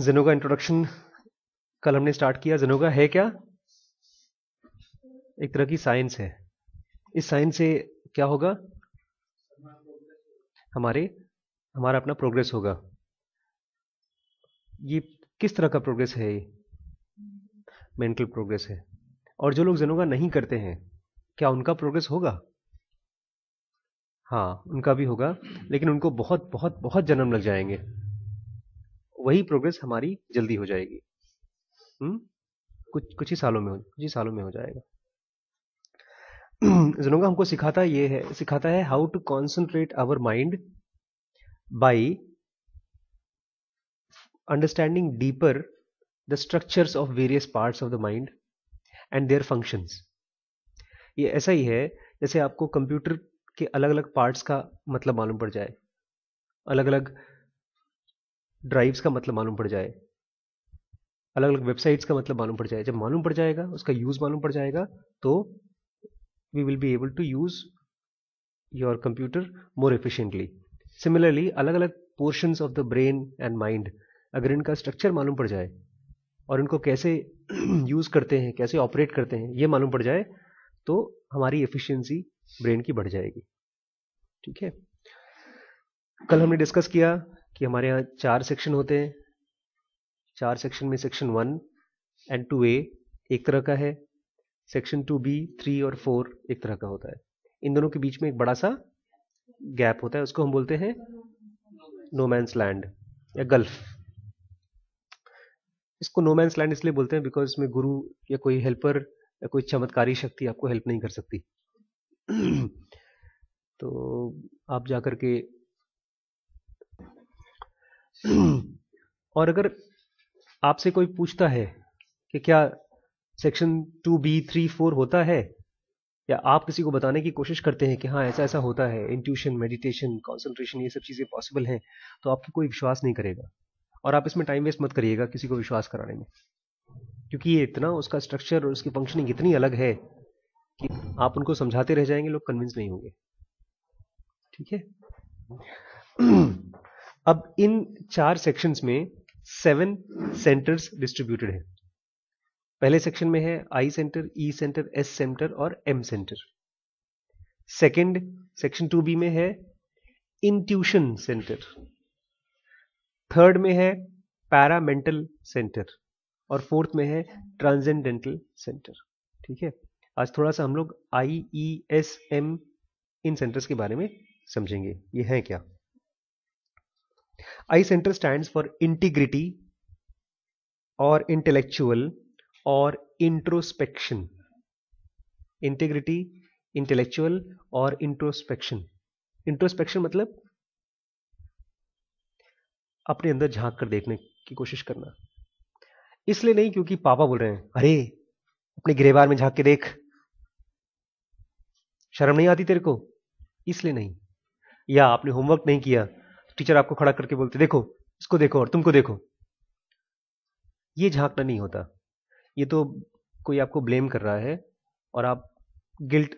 जेनोगा introduction कल हमने start किया। जेनोगा है क्या? एक तरह की साइंस है। इस साइंस से क्या होगा? हमारे, हमारा अपना प्रोग्रेस होगा। ये किस तरह का प्रोग्रेस है? ये मेंटल प्रोग्रेस है। और जो लोग जेनोगा नहीं करते हैं, क्या उनका प्रोग्रेस होगा? हाँ उनका भी होगा, लेकिन उनको बहुत बहुत बहुत जन्म लग जाएँगे। वही प्रोग्रेस हमारी जल्दी हो जाएगी। हम्म? कुछ कुछ ही सालों में कुछ ही सालों में हो जाएगा। जनोगा हमको सिखाता ये है, सिखाता है how to concentrate our mind by understanding deeper the structures of various parts of the mind and their functions ये ऐसा ही है, जैसे आपको कंप्यूटर के अलग अलग पार्ट्स का मतलब मालूम पड़ जाए। अलग अलग ड्राइव्स का मतलब मालूम पड़ जाए। अलग अलग वेबसाइट्स का मतलब मालूम पड़ जाए। जब मालूम पड़ जाएगा, उसका यूज़ मालूम पड़ जाएगा तो we will be able to use your computer more efficiently similarly अलग अलग portions of the brain and mind अगर इनका स्ट्रक्चर मालूम पड़ जाए, और इनको कैसे यूज़ करते हैं, कैसे ऑपरेट करते हैं, ये मालूम पड़ जाए तो हमारी एफिशिएंसी ब्रेन की बढ़ जाएगी। ठीक है? कल हमने डिस्कस किया कि हमारे यहाँ चार सेक्शन होते हैं। चार सेक्शन में section one and two A एक तरह का है। सेक्शन टू बी थ्री और फोर एक तरह का होता है। इन दोनों के बीच में एक बड़ा सा गैप होता है, उसको हम बोलते हैं नोमैंस लैंड या गल्फ इसको नोमैंस लैंड इसलिए बोलते हैं बिकॉज़ इसमें गुरु या कोई हेल्पर या कोई चमत्कारी शक्ति आपको हेल्प नहीं कर सकती। तो आप जाकर के और अगर आपसे कोई पूछता है कि क्या section two B three four होता है, या आप किसी को बताने की कोशिश करते हैं कि हाँ ऐसा ऐसा होता है इंट्यूशन मेडिटेशन कॉन्सेंट्रेशन ये सब चीज़ें पॉसिबल हैं तो आपकी कोई विश्वास नहीं करेगा। और आप इसमें टाइम वेस्ट मत करिएगा किसी को विश्वास कराने में। क्योंकि ये इतना, उसका स्ट्रक्चर और उसकी फंक्शनिंग इतनी अलग है कि आप उनको समझाते रह जाएँगे, लोग कन्विंस नहीं होंगे। ठीक है? अब इन चार सेक्शंस में सेवन सेंटर्स डिस्ट्रीब्यूटेड है। पहले सेक्शन में है I centre E centre S centre और M centre second section two B में है इंट्यूशन सेंटर थर्ड में है पैरामेंटल सेंटर और फोर्थ में है ट्रांसेंडेंटल सेंटर ठीक है? आज थोड़ा सा हम लोग आई ई एस एम इन सेंटर्स के बारे में समझेंगे। ये हैं क्या? I centre stand for integrity और इंटेलेक्चुअल और इंट्रोस्पेक्शन इंटीग्रिटी इंटेलेक्चुअल और इंट्रोस्पेक्शन इंट्रोस्पेक्शन मतलब अपने अंदर झाँक कर देखने की कोशिश करना। इसलिए नहीं, क्योंकि पापा बोल रहे हैं, अरे, अपने गिरेबार में झाँक के देख। शर्म नहीं आती तेरे को? इसलिए नहीं। या आपने होमवर्क नहीं किया टीचर आपको खड़ा करके बोलते, देखो, इसको देखो और तुमको देखो। ये झांकना नहीं होता। ये तो कोई आपको ब्लेम कर रहा है और आप गिल्ट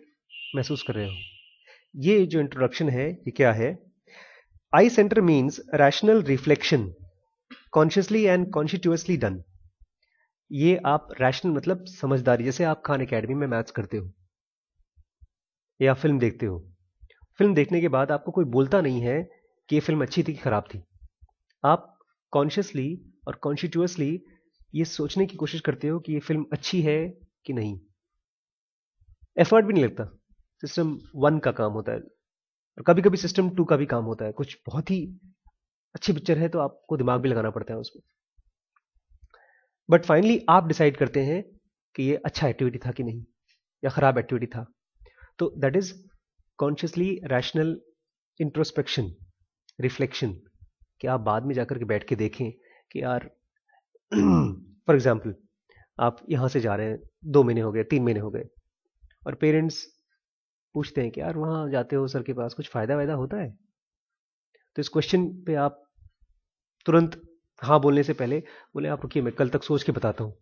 महसूस कर रहे हो। ये जो इंट्रोडक्शन है, ये क्या है? I centre means rational reflection consciously and conscientiously done ये आप रैशनल मतलब समझदारी, जैसे आप खान अकेडमी में मैथ्स करते हो या फ़िल्म देखते हो। फ़िल्म देखने के बाद आपको कोई बोलता नहीं है कि ये फ़िल्म अच्छी थी कि खराब थी। आप कॉन्शियसली और कॉन्शिट्यूसली ये सोचने की कोशिश करते हो कि ये फ़िल्म अच्छी है कि नहीं। एफर्ट भी नहीं लगता। सिस्टम वन का काम होता है। और कभी कभी सिस्टम टू का भी काम होता है। कुछ बहुत ही अच्छी पिक्चर है तो आपको दिमाग भी लगाना पड़ता है उसमें। बट फाइनली आप डिसाइड करते हैं कि ये अच्छा एक्टिविटी था कि नहीं, या खराब एक्टिविटी था। तो that is consciously rational introspection reflection कि आप बाद में जाकर के बैठ के देखें कि यार फॉर एग्ज़ाम्पल आप यहाँ से जा रहे हैं, दो महीने हो गए, तीन महीने हो गए, और पेरेंट्स पूछते हैं कि यार, वहाँ जाते हो सर के पास कुछ फ़ायदा वायदा होता है? तो इस क्वेश्चन पे आप तुरंत हाँ बोलने से पहले बोले, आप रुकिए, मैं कल तक सोच के बताता हूँ।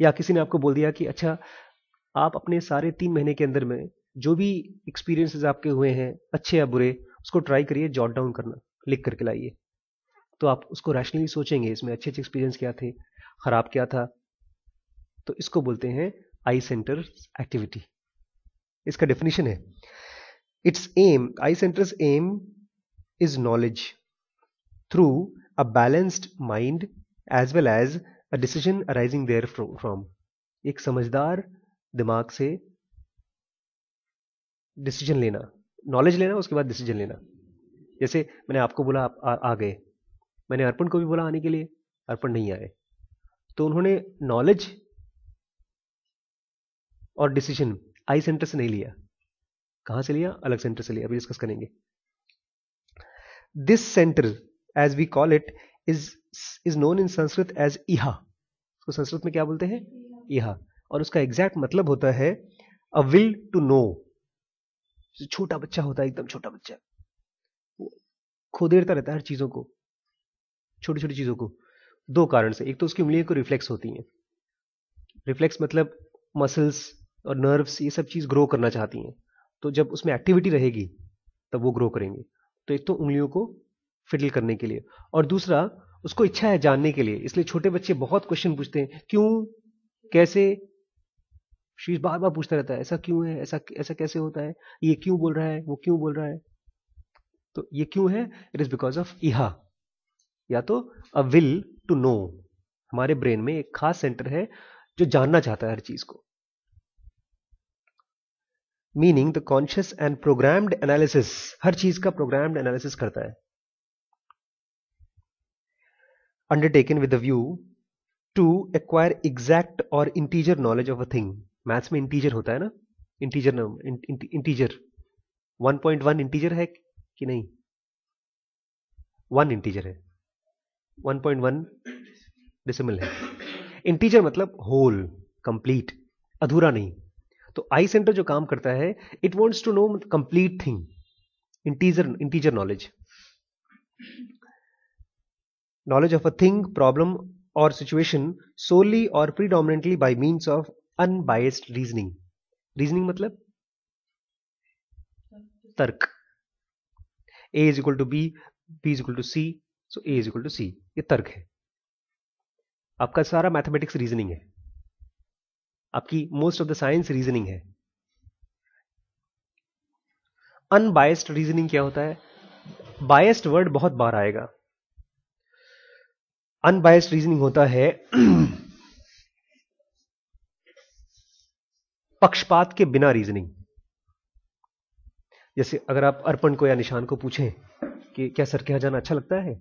या किसी ने आपको बोल दिया कि अच्छा आप अपने सारे तीन महीने के अंदर में जो भी एक्सपीरियंसेस आपके हुए हैं, अच्छे या बुरे उसको ट्राई करिए जॉट डाउन करना, लिख करके लाइए। तो आप उसको रैशनली सोचेंगे, इसमें अच्छे अच्छे एक्सपीरियंस क्या थे, खराब क्या था। तो इसको बोलते हैं आई सेंटर एक्टिविटी इसका डेफिनेशन है। It's M I centres M is knowledge through a balanced mind as well as a decision arising there from एक समझदार दिमाग से डिसीज़न लेना। नॉलेज लेना उसके बाद डिसीज़न लेना। जैसे मैंने आपको बोला आप आ, आ गए। मैंने अर्पण को भी बोला आने के लिए अर्पण नहीं आए। तो उन्होंने नॉलेज और डिसीज़न आई सेंटर से नहीं लिया। कहाँ से लिया? अलग सेंटर से लिया। अभी डिस्कस करेंगे। This centre as we call it is is known in Sanskrit as इहा उसको संस्कृत में क्या बोलते हैं? इहा और उसका एग्जैक्ट मतलब होता है अ विल टू नो छोटा बच्चा होता है, एकदम छोटा बच्चा। वो खोदेड़ता रहता है हर चीज़ों को छोटी छोटी चीज़ों को। दो कारण से, एक तो उसकी उंगलियों को रिफ्लेक्स होती हैं। रिफ्लेक्स मतलब मसल्स और नर्व्स ये सब चीज़ ग्रो करना चाहती हैं। तो जब उसमें एक्टिविटी रहेगी, तब वो ग्रो करेंगे। तो एक तो उंगलियों को फिडल करने के लिए। और दूसरा, उसको इच्छा है जानने के लिए। इसलिए छोटे बच्चे बहुत क्वेश्चन पूछते हैं, क्यों? कैसे? शीश बार बार पूछता रहता है, ऐसा क्यों है? ऐसा ऐसा कैसे होता है? ये क्यों बोल रहा है? वो क्यों बोल रहा है? तो ये क्यों है? इट इज़ बिकॉज़ ऑफ़ इहा। या तो अ विल टू नो हमारे ब्रेन में एक खास सेंटर है जो जानना चाहता है हर चीज़ को। Meaning the conscious and programmed analysis हर चीज़ का प्रोग्राम्ड एनालिसिस करता है। Undertaken with view to acquire exact और integer knowledge of a thing maths में इंटीजर होता है ना? Integer number integer. 1.1 इंटीजर है कि नहीं? वन इंटीजर है। 1.1 डिसिमल है। इंटीजर मतलब होल कंप्लीट अधूरा नहीं। तो आई सेंटर जो काम करता है it wants to know complete thing integer integer knowledge knowledge of a thing problem और सिचुएशन सोली और predominantly by means of unbiased reasoning reasoning मतलब तर्क. A is equal to B B is equal to C so A is equal to C ये तर्क है। आपका सारा mathematics reasoning है। आपकी most of the science reasoning है। अनबायस्ड रीजनिंग क्या होता है? बायस्ड वर्ड बहुत बार आएगा। अनबायस्ड रीजनिंग होता है पक्षपात के बिना रीजनिंग जैसे अगर आप अर्पण को या निशान को पूछें कि क्या सर के यहाँ जाना अच्छा लगता है,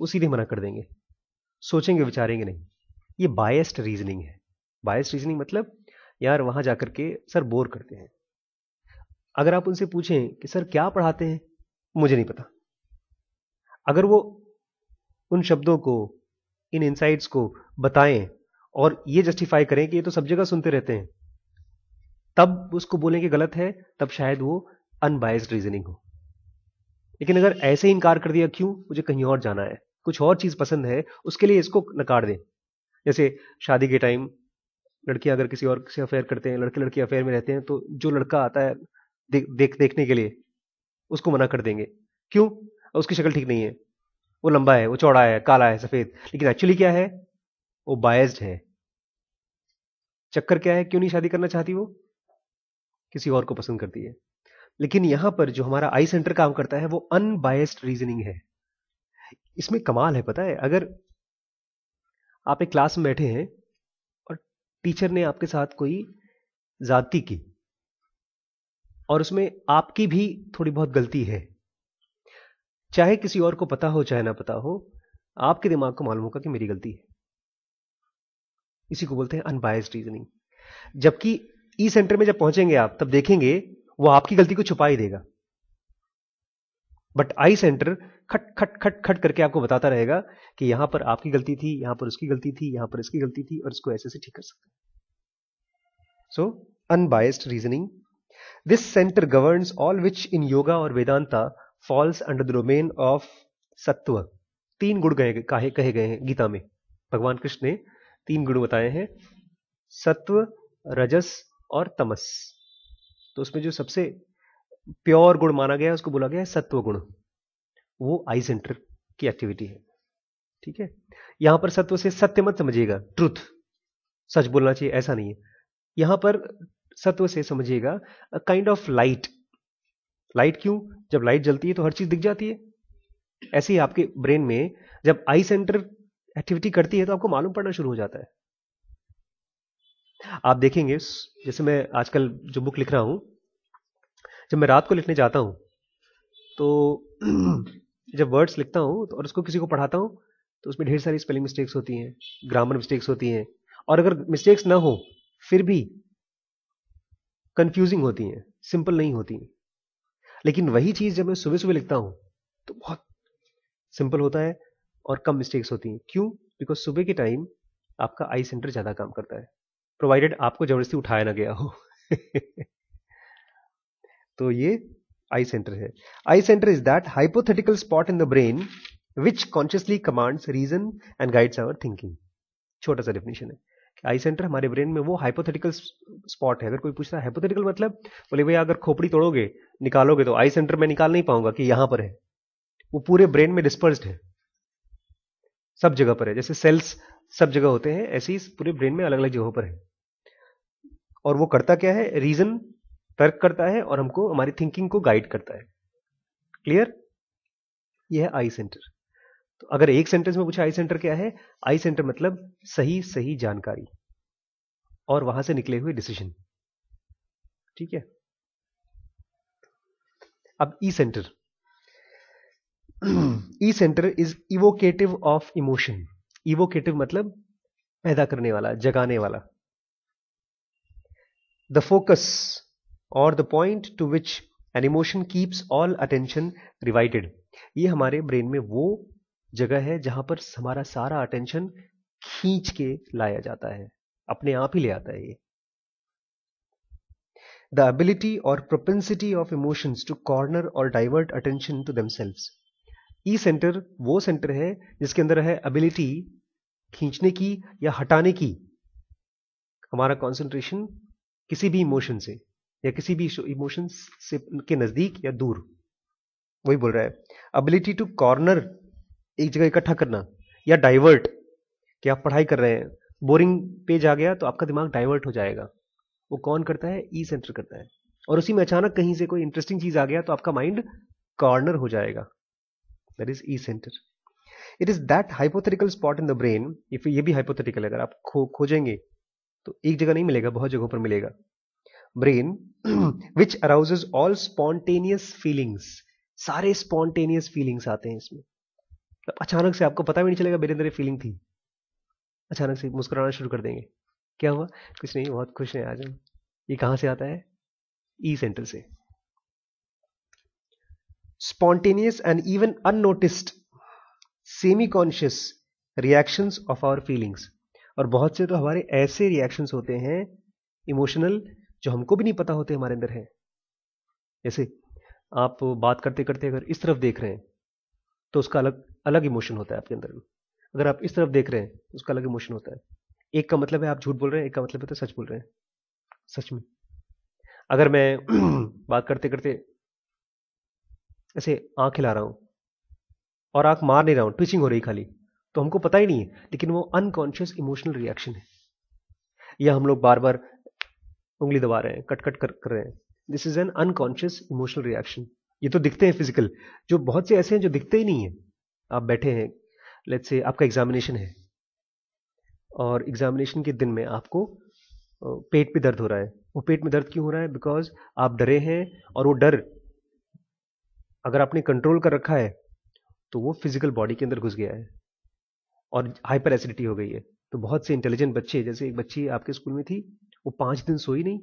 वो सीधे मना कर देंगे। सोचेंगे, विचारेंगे नहीं। ये बायस्ड रीजनिंग है। बायस्ड रीजनिंग मतलब यार वहाँ जाकर के सर बोर करते हैं। अगर आप उनसे पूछें कि सर क्या पढ़ाते हैं, मुझे नहीं पता। अगर वो उन शब्दों को, इन इंसाइट्स को बताएँ और ये जस्टिफाई करें कि ये तो सब जगह सुनते रहते हैं तब उसको बोलें कि गलत है, तब शायद वो अनबायस्ड रीजनिंग हो। लेकिन अगर ऐसे ही इनकार कर दिया, क्यों? मुझे कहीं और जाना है। कुछ और चीज़ पसंद है, उसके लिए इसको नकार दें। जैसे शादी के टाइम लड़कियाँ अगर किसी और से अफेयर करते हैं, लड़के लड़की अफेयर में रहते हैं तो जो लड़का आता है देख, देखने के लिए, उसको मना कर देंगे। क्यों? उसकी शक्ल ठीक नहीं है। वो लंबा है, वो चौड़ा है, काला है, सफ़ेद। लेकिन एक्चुअली क्या है? वो बायस्ड है। चक्कर क्या है? क्यों नहीं शादी करना चाहती वो? किसी और को पसंद करती है। लेकिन यहाँ पर जो हमारा आई सेंटर काम करता है, वो अनबायस्ड रीजनिंग है। इसमें कमाल है, पता है? अगर आप एक क्लास में बैठे हैं और टीचर ने आपके साथ कोई जाति की और उसमें आपकी भी थोड़ी बहुत गलती है, चाहे किसी और को पता हो, चाहे ना पता हो, आपके दिमाग को मालूम होगा कि मेरी गलती है। इसी को बोलते हैं अनबायस्ड रीजनिंग जबकि ई सेंटर में जब पहुँचेंगे आप तब देखेंगे वो आपकी गलती को छुपा ही देगा। बट आई सेंटर खट खट खट खट करके आपको बताता रहेगा कि यहाँ पर आपकी गलती थी यहाँ पर उसकी गलती थी यहाँ पर इसकी गलती थी और इसको ऐसे से ठीक कर सकते so unbiased reasoning this centre governs all which in yoga और Vedanta falls under the domain of sattva तीन गुण गए कहे, कहे गए हैं गीता में। भगवान कृष्ण ने तीन गुण बताए हैं। सत्व रजस और तमस। तो उसमें जो सबसे प्योर गुण माना गया है, उसको बोला गया है सत्व गुण वो आई सेंटर की एक्टिविटी है। ठीक है? यहाँ पर सत्व से सत्य मत समझिएगा। ट्रुथ। सच बोलना चाहिए, ऐसा नहीं है। यहाँ पर सत्व से समझिएगा काइंड ऑफ़ लाइट लाइट क्यों? जब लाइट जलती है तो हर चीज़ दिख जाती है। ऐसे ही आपके ब्रेन में जब आई सेंटर एक्टिविटी करती है तो आपको मालूम पड़ना शुरू हो जाता है। आप देखेंगे, जैसे मैं आजकल जो बुक लिख रहा हूँ, जब मैं रात को लिखने जाता हूँ तो जब वर्ड्स लिखता हूँ तो और उसको किसी को पढ़ाता हूँ तो उसमें ढेर सारी स्पेलिंग मिस्टेक्स होती हैं ग्रामर मिस्टेक्स होती हैं, और अगर मिस्टेक्स ना हो, फिर भी कंफ्यूजिंग होती हैं सिंपल नहीं होती हैं। लेकिन वही चीज़ जब मैं सुबह सुबह लिखता हूँ तो बहुत सिंपल होता है और कम मिस्टेक्स होती हैं। क्यों? बिकॉज़ सुबह के टाइम आपका आई सेंटर ज़्यादा काम करता है। प्रोवाइडेड आपको ज़बरदस्ती उठाया ना गया हो। तो ये आई सेंटर है। I centre is that hypothetical spot in the brain which consciously commands reason and guides our thinking छोटा सा डेफिनेशन है। आई सेंटर हमारे ब्रेन में वो हाइपोथेटिकल स्पॉट है। अगर कोई पूछता है हाइपोथेटिकल मतलब? बोले, भैया, अगर खोपड़ी तोड़ोगे, निकालोगे तो आई सेंटर में निकाल नहीं पाऊँगा कि यहाँ पर है। वो पूरे ब्रेन में डिस्पर्स्ड है। सब जगह पर है। जैसे सेल्स सब जगह होते हैं ऐसे ही पूरे ब्रेन में अलग अलग जगहों पर है। और वो करता क्या है? रीजन तर्क करता है और हमको, हमारी थिंकिंग को गाइड करता है। क्लियर यह है आई सेंटर तो अगर एक सेंटेंस में पूछा आई सेंटर क्या है? आई सेंटर मतलब सही सही जानकारी और वहाँ से निकले हुए डिसीज़न ठीक है? अब E centre E centre is evocative of emotion evocative मतलब पैदा करने वाला, जगाने वाला। द फोकस और the point to which an emotion keeps all attention divided ये हमारे ब्रेन में वो जगह है जहाँ पर हमारा सारा अटेंशन खींच के लाया जाता है। अपने आप ही ले आता है ये। द एबिलिटी और propensity of emotions to corner और divert attention to themselves E centre वो सेंटर है जिसके अंदर है एबिलिटी खींचने की या हटाने की। हमारा कंसंट्रेशन किसी भी इमोशन से, या किसी भी इमोशन से के नज़दीक या दूर। वही बोल रहा है एबिलिटी टू कॉर्नर एक जगह इकट्ठा करना, या डाइवर्ट कि आप पढ़ाई कर रहे हैं बोरिंग पेज आ गया तो आपका दिमाग डाइवर्ट हो जाएगा। वो कौन करता है? ई e सेंटर करता है। और उसी में अचानक कहीं से कोई इंटरेस्टिंग चीज़ आ गया तो आपका माइंड कॉर्नर हो जाएगा। That is E centre it is that hypothetical spot in the brain if ये भी हाइपोथेटिकल है, अगर आप खो खोजेंगे तो एक जगह नहीं मिलेगा, बहुत जगहों पर मिलेगा। Brain which arouses all spontaneous feelings सारे स्पॉन्टेनियस फीलिंग्स आते हैं इसमें। अचानक से आपको पता भी नहीं चलेगा, मेरे अंदर फीलिंग थी। अचानक से मुस्कुराना शुरू कर देंगे। क्या हुआ? कुछ नहीं, बहुत खुश हैं आज हम। ये कहाँ से आता है? ई e सेंटर से। Spontaneous and even unnoticed semi conscious reactions of our feelings और बहुत से तो हमारे ऐसे रिएक्शंस होते हैं इमोशनल जो हमको भी नहीं पता होते हमारे अंदर है। जैसे आप बात करते करते अगर इस तरफ़ देख रहे हैं तो उसका अलग अलग इमोशन होता है आपके अंदर में अगर आप इस तरफ़ देख रहे हैं तो उसका अलग इमोशन होता है। एक का मतलब है आप झूठ बोल रहे हैं, एक का मतलब है तो सच बोल रहे हैं। सच में। अगर मैं बात करते करते ऐसे आँख हिला रहा हूँ, और आँख मार नहीं रहा हूँ ट्विचिंग हो रही खाली। तो हमको पता ही नहीं है लेकिन वो अनकॉन्शियस इमोशनल रिएक्शन है। या हम लोग बार बार उंगली दबा रहे हैं कट कट कर, कर रहे हैं। This is an unconscious emotional reaction ये तो दिखते हैं फ़िज़िकल जो बहुत से ऐसे हैं जो दिखते ही नहीं है। आप बैठे हैं लेट से आपका एग्जामिनेशन है। और एग्जामिनेशन के दिन में आपको पेट पे दर्द हो रहा है। वो पेट में दर्द क्यों हो रहा है? बिकॉज़ आप डरे हैं और वो डर अगर आपने कंट्रोल कर रखा है तो वो फ़िज़िकल बॉडी के अंदर घुस गया है। और हाइपर एसिडिटी हो गई है। तो बहुत से इंटेलिजेंट बच्चे जैसे एक बच्ची आपके स्कूल में थी, वो पाँच दिन सोई नहीं।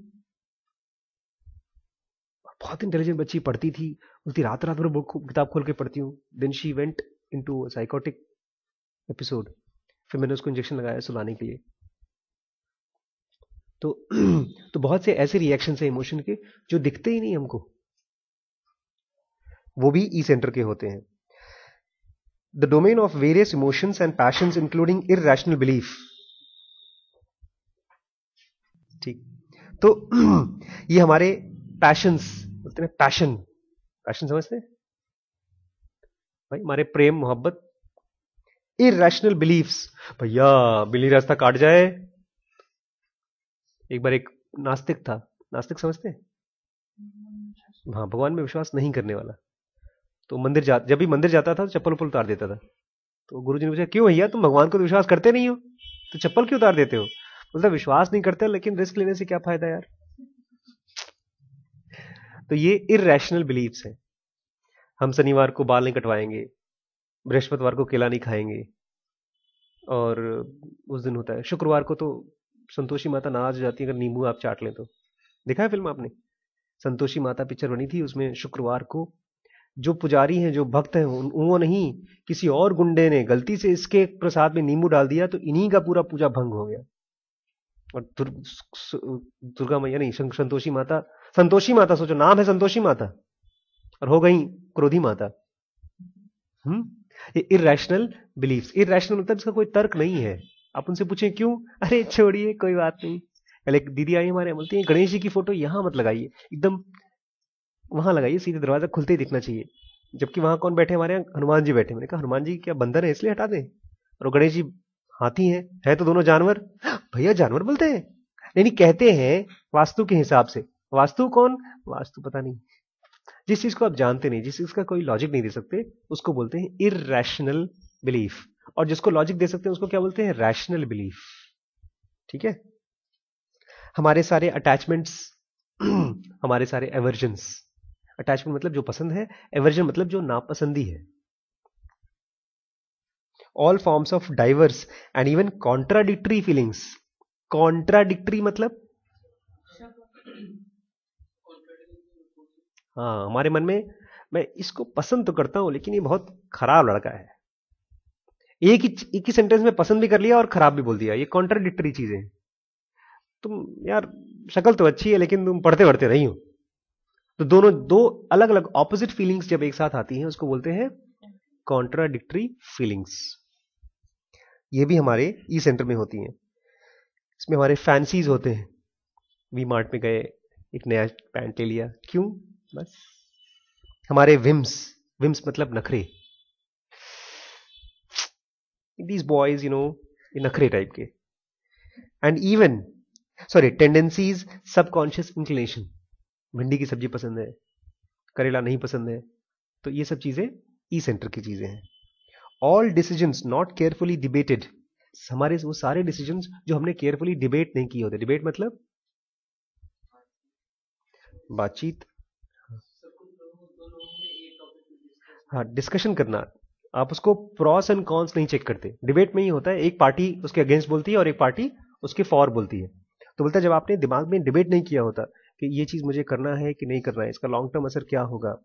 बहुत इंटेलिजेंट बच्ची पढ़ती थी, बोलती रात रात भर बुक, किताब खोल के पढ़ती हूँ। Then she went into psychotic episode फिर मैंने उसको इंजेक्शन लगाया सुलाने के लिए। तो तो बहुत से ऐसे रिएक्शन है इमोशन के, जो दिखते ही नहीं हमको। वो भी ई सेंटर के होते हैं। The domain of various emotions and passion including irrational belief ठीक। तो ये हमारे पैशंस बोलते हैं पैशन पैशन समझते भाई हमारे प्रेम मोहब्बत। इरेशनल बिलीफ्स भैया बिल्ली रास्ता काट जाए। एक बार एक नास्तिक था। नास्तिक समझते हैं? हाँ भगवान में विश्वास नहीं करने वाला। तो मंदिर जा, जब भी मंदिर जाता था तो चप्पल उप्पल उतार देता था। तो गुरु जी ने पूछा, क्यों भैया? तुम भगवान को तो विश्वास करते नहीं हो। तो चप्पल क्यों उतार देते हो? मतलब विश्वास नहीं करते, लेकिन रिस्क लेने से क्या फ़ायदा यार? तो ये इरेशनल बिलीव्स है। हम शनिवार को बाल नहीं कटवाएँगे, बृहस्पतिवार को केला नहीं खाएँगे, और उस दिन होता है, शुक्रवार को तो संतोषी माता नाराज़ हो जाती है, अगर नींबू आप चाट लें तो। देखा है फ़िल्म आपने? संतोषी माता पिक्चर बनी थी, उसमें शुक्रवार को जो पुजारी हैं जो भक्त हैं वो नहीं किसी और गुंडे ने गलती से इसके प्रसाद में नींबू डाल दिया तो इन्हीं का पूरा पूजा भंग हो गया। और दुर, दुर्गा मैया नहीं संतोषी माता संतोषी माता सोचो नाम है संतोषी माता और हो गई क्रोधी माता। हम्म इरेशनल बिलीफ इरेशनल मतलब इसका कोई तर्क नहीं है। आप उनसे पूछें क्यों? अरे छोड़िए कोई बात नहीं। पहले दीदी आई हमारे बोलती है गणेश जी की फ़ोटो यहाँ मत लगाइए। एकदम वहाँ लगाइए, सीधे दरवाज़ा खुलते ही दिखना चाहिए। जबकि वहाँ कौन बैठे हमारे यहाँ हनुमान जी बैठे मैंने कहा, हनुमान जी, क्या बंदर है? इसलिए हटा दें। और गणेश जी, हाथी हैं। है तो दोनों जानवर? भैया, जानवर बोलते हैं। नहीं नहीं कहते हैं वास्तु के हिसाब से। वास्तु कौन? वास्तु पता नहीं। जिस चीज़ को आप जानते नहीं, जिस चीज़ का कोई लॉजिक नहीं दे सकते, उसको बोलते हैं इरेशनल बिलीफ और जिसको लॉजिक दे सकते हैं, उसको क्या बोलते हैं? रैशनल बिलीफ ठीक है? हमारे सारे अटैचमेंट्स हमारे सारे एवर्जन्स अटैचमेंट मतलब जो पसंद है एवर्जन मतलब जो नापसंदी है। All forms of diverse and even contradictory feelings contradictory मतलब? हाँ हमारे मन में, मैं इसको पसंद तो करता हूँ, लेकिन ये बहुत खराब लड़का है। एक ही एक ही सेंटेंस में पसंद भी कर लिया और खराब भी बोल दिया। ये कॉन्ट्राडिक्टरी चीज़ें तुम, यार, शक्ल तो अच्छी है, लेकिन तुम पढ़ते पढ़ते नहीं हो। तो दोनों, दो अलग अलग ऑपोजिट फीलिंग्स जब एक साथ आती हैं, उसको बोलते हैं कॉन्ट्राडिक्टरी फीलिंग्स ये भी हमारे ई सेंटर में होती हैं। इसमें हमारे फैंसीज होते हैं। वी मार्ट में गए, एक नया पैंट ले लिया। क्यों? बस। हमारे विम्स विम्स मतलब नखरे। दीज बॉयज़ यू नो नखरे टाइप के। And even sorry tendencies subconscious inclination भिंडी की सब्ज़ी पसंद है, करेला नहीं पसंद है तो ये सब चीज़ें ई सेंटर की चीज़ें हैं। All decision not carefully debated हमारे वो सारे डिसीज़न जो हमने केयरफुली डिबेट नहीं किए होते डिबेट मतलब? बातचीत। हाँ डिस्कशन करना, आप उसको प्रॉस एंड कॉन्स नहीं चेक करते। डिबेट में ही होता है, एक पार्टी उसके अगेंस्ट बोलती है और एक पार्टी उसके फॉर बोलती है। तो बोलता है, जब आपने दिमाग में डिबेट नहीं किया होता कि ये चीज़ मुझे करना है कि नहीं करना है, इसका लॉन्ग टर्म असर क्या होगा?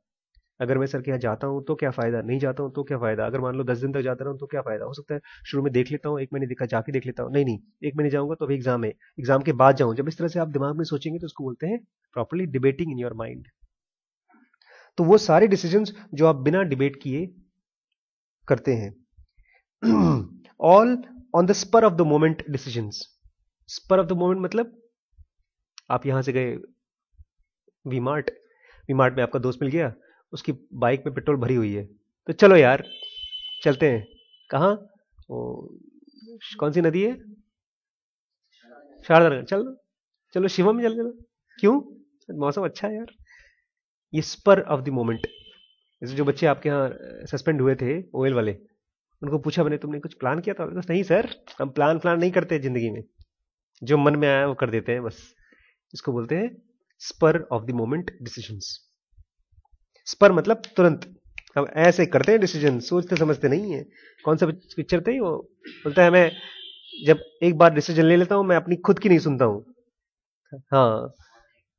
अगर मैं सर के यहाँ जाता हूँ तो क्या फ़ायदा? नहीं जाता हूँ तो क्या फ़ायदा? अगर मान लो दस दिन तक जाता रहूँ तो क्या फ़ायदा? हो सकता है शुरू में देख लेता हूँ, एक महीने देखा, जाके देख लेता हूँ। नहीं नहीं, एक महीने जाऊँगा तो अभी एग्ज़ाम है। एग्ज़ाम के बाद जाऊँ। जब इस तरह से आप दिमाग में सोचेंगे तो उसको बोलते हैं properly debating in your mind तो वो सारे डिसीज़न जो आप बिना डिबेट किए करते हैं। All on the spur of the moment decision spur of the moment मतलब आप यहाँ से गए वी मार्ट वी मार्ट में आपका दोस्त मिल गया, उसकी बाइक में पेट्रोल भरी हुई है। तो चलो यार, चलते हैं। कहा? कौन सी नदी है? शारदा नगर चलो चलो शिवम में चल, चलो। क्यों? मौसम अच्छा है यार। ये स्पर ऑफ़ द मोमेंट जैसे जो बच्चे आपके यहाँ सस्पेंड हुए थे ओएल वाले, उनको पूछा मैंने, तुमने कुछ प्लान किया था? बस नहीं सर हम प्लान प्लान नहीं करते ज़िंदगी में। जो मन में आया वो कर देते हैं, बस। इसको बोलते हैं spur of the moment decision spur मतलब तुरंत। हम ऐसे करते हैं डिसीज़न सोचते समझते नहीं है। कौन सा पिक्चर थे वो बोलता है, मैं जब एक बार डिसीज़न ले लेता हूँ, मैं अपनी खुद की नहीं सुनता हूँ। हाँ।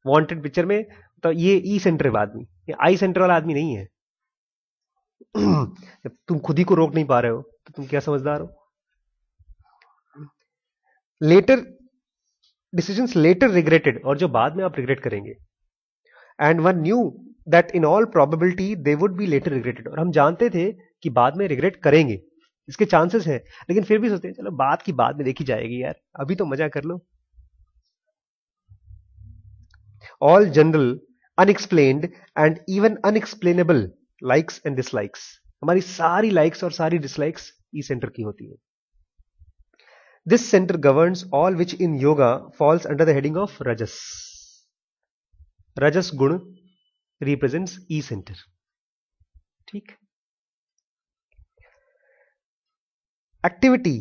वांटेड पिक्चर में तो ये ई सेंटर आदमी ये आई सेंटर वाला आदमी नहीं है। जब तुम खुद ही को रोक नहीं पा रहे हो तो तुम क्या समझदार हो? लेटर डिसीज़न लेटर रिग्रेटेड और जो बाद में आप रिग्रेट करेंगे. And one knew that in all probability they would be later regretted और हम जानते थे कि बाद में रिग्रेट करेंगे. इसके चांसेस हैं. लेकिन फिर भी सोचते हैं, चलो बात की बाद में देखी जाएगी यार. अभी तो मज़ा कर लो. All general unexplained and even unexplainable likes and dislikes हमारी सारी लाइक्स और सारी डिसलाइक्स ई सेंटर की होती है. This centre governs all which in yoga falls under the heading of rajas rajas guna represents E centre ठीक? Activity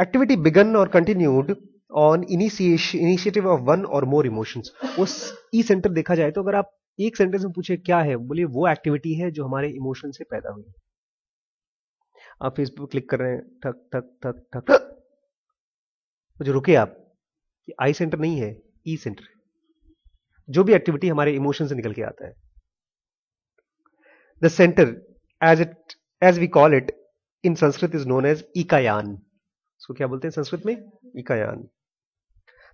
activity begun or continued on initiative of one or more emotions उस ई centre देखा जाए तो अगर आप एक sentence में पूछे क्या है, बोलिए वो एक्टिविटी है जो हमारे इमोशन से पैदा हुई आप फेसबुक क्लिक कर रहे हैं, ठक ठक ठक ठक। जो रुके आप, कि आई सेंटर नहीं है, ई सेंटर जो भी एक्टिविटी हमारे इमोशन से निकल के आता है। The centre as it as we call it in Sanskrit is known as इकायान उसको क्या बोलते हैं संस्कृत में? इकायान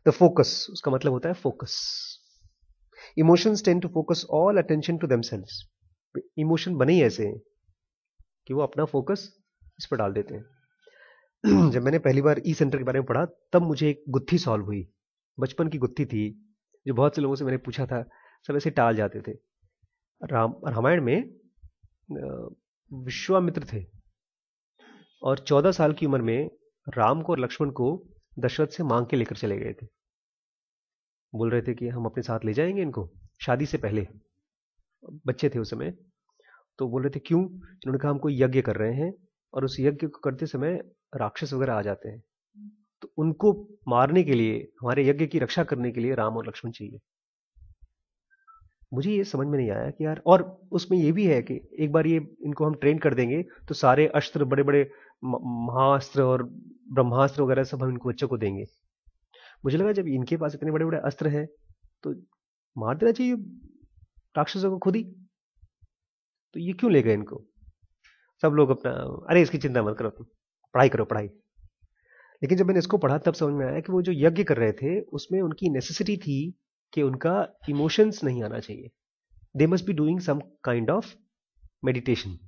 द फोकस उसका मतलब होता है focus emotions tend to focus all attention to themselves emotion बने ही ऐसे हैं कि वो अपना फोकस इस पर डाल देते हैं। जब मैंने पहली बार ई सेंटर के बारे में पढ़ा, तब मुझे एक गुत्थी सॉल्व हुई। बचपन की गुत्थी थी, जो बहुत से लोगों से मैंने पूछा था, सब ऐसे टाल जाते थे। राम, रामायण में विश्वामित्र थे। और चौदह साल की उम्र में, राम को और लक्ष्मण को दशरथ से मांग के लेकर चले गए थे। बोल रहे थे कि हम अपने साथ ले जाएँगे इनको, शादी से पहले। बच्चे थे उस समय। तो बोल रहे थे, क्यों? इन्होंने कहा, हम कोई यज्ञ कर रहे हैं। और उस यज्ञ को करते समय राक्षस वगैरह आ जाते हैं तो उनको मारने के लिए, हमारे यज्ञ की रक्षा करने के लिए राम और लक्ष्मण चाहिए। मुझे ये समझ में नहीं आया कि यार, और उसमें ये भी है कि एक बार ये इनको हम ट्रेन कर देंगे तो सारे अस्त्र बड़े बड़े महाअस्त्र और ब्रह्मास्त्र वगैरह सब हम इनको बच्चों को देंगे। मुझे लगा जब इनके पास इतने बड़े बड़े अस्त्र हैं तो मार देना चाहिए राक्षसों को खुद ही। तो ये क्यों ले गए इनको? सब लोग अपना, अरे इसकी चिंता मत करो तुम। पढ़ाई करो, पढ़ाई। लेकिन जब मैंने इसको पढ़ा, तब समझ में आया कि वो जो यज्ञ कर रहे थे, उसमें उनकी नेसेसिटी थी कि उनका इमोशंस नहीं आना चाहिए। They must be doing some kind of meditation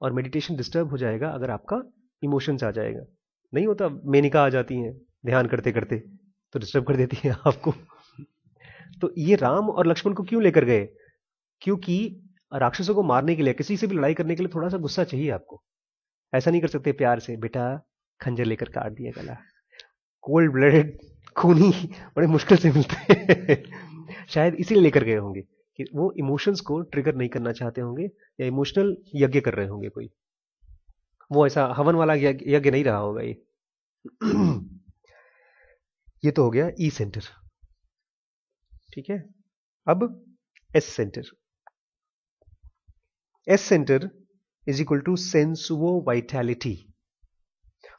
और मेडिटेशन डिस्टर्ब हो जाएगा अगर आपका इमोशंस आ जाएगा। नहीं होता, मेनिका आ जाती हैं, ध्यान करते करते तो डिस्टर्ब कर देती है आपको। तो ये राम और लक्ष्मण को क्यों लेकर गए? क्योंकि राक्षसों को मारने के लिए, किसी से भी लड़ाई करने के लिए थोड़ा सा गुस्सा चाहिए आपको। ऐसा नहीं कर सकते प्यार से, बेटा, खंजर लेकर काट दिया गला। कोल्ड ब्लडेड खूनी बड़े मुश्किल से मिलते हैं। शायद इसीलिए लेकर गए होंगे कि वो इमोशंस को ट्रिगर नहीं करना चाहते होंगे या इमोशनल यज्ञ कर रहे होंगे कोई। वो ऐसा हवन वाला यज्ञ नहीं रहा होगा ये। ये तो हो गया ई सेंटर ठीक है? अब S centre S centre is equal to sensuo vitality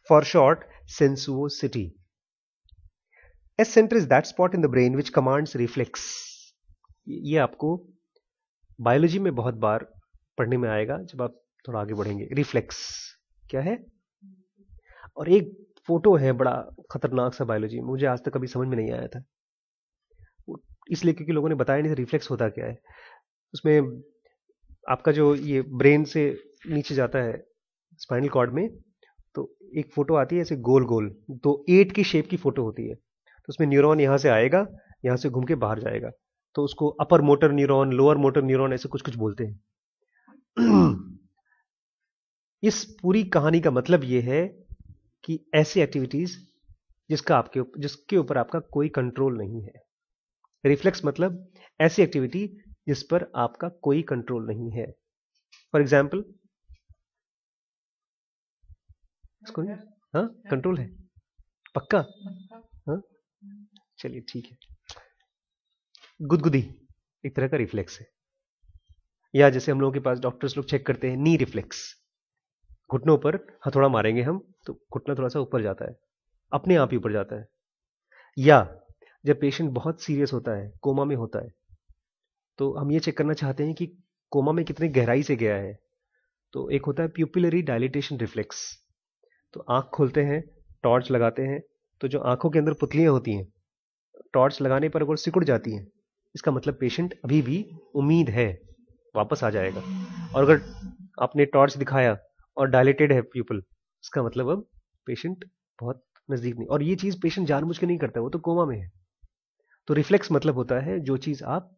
for short sensuo city S centre is that spot in the brain which commands reflex ये आपको बायोलॉजी में बहुत बार पढ़ने में आएगा जब आप थोड़ा आगे बढ़ेंगे। रिफ्लेक्स क्या है? और एक फ़ोटो है बड़ा खतरनाक सा बायोलॉजी मुझे आज तक कभी समझ में नहीं आया था। इसलिए क्योंकि लोगों ने बताया नहीं था रिफ्लेक्स होता क्या है। उसमें आपका जो ये ब्रेन से नीचे जाता है स्पाइनल कॉर्ड में तो एक फ़ोटो आती है ऐसे गोल गोल तो एट की शेप की फ़ोटो होती है। तो उसमें न्यूरॉन यहाँ से आएगा, यहाँ से घूम के बाहर जाएगा। तो उसको upper motor neuron lower motor neuron ऐसे कुछ कुछ बोलते हैं। इस पूरी कहानी का मतलब यह है कि ऐसी एक्टिविटीज़ जिसका आपके जिसके ऊपर आपका कोई कंट्रोल नहीं है। रिफ्लेक्स मतलब ऐसी एक्टिविटी जिस पर आपका कोई कंट्रोल नहीं है। फॉर एग्ज़ाम्पल इसको हाँ? कंट्रोल है? पक्का? हाँ? चलिए ठीक है। गुदगुदी एक तरह का रिफ्लेक्स है। या जैसे हम लोगों के पास डॉक्टर्स लोग चेक करते हैं नी रिफ्लेक्स घुटनों पर हथौड़ा मारेंगे हम तो घुटना थोड़ा सा ऊपर जाता है। अपने आप ही ऊपर जाता है। या जब पेशेंट बहुत सीरियस होता है कोमा में होता है तो हम ये चेक करना चाहते हैं कि कोमा में कितनी गहराई से गया है। तो एक होता है प्यूपिलरी डायलिटेशन रिफ्लेक्स तो आँख खोलते हैं, टॉर्च लगाते हैं तो जो आँखों के अंदर पुतलियाँ होती हैं, टॉर्च लगाने पर अगर सिकुड़ जाती हैं। इसका मतलब पेशेंट अभी भी उम्मीद है, वापस आ जाएगा। और अगर आपने टॉर्च दिखाया और डायलेटेड है पीपल इसका मतलब अब पेशेंट बहुत नज़दीक नहीं। और ये चीज़ पेशेंट जानबूझ के नहीं करता, वो तो कोमा में है। तो रिफ्लेक्स मतलब होता है जो चीज़ आप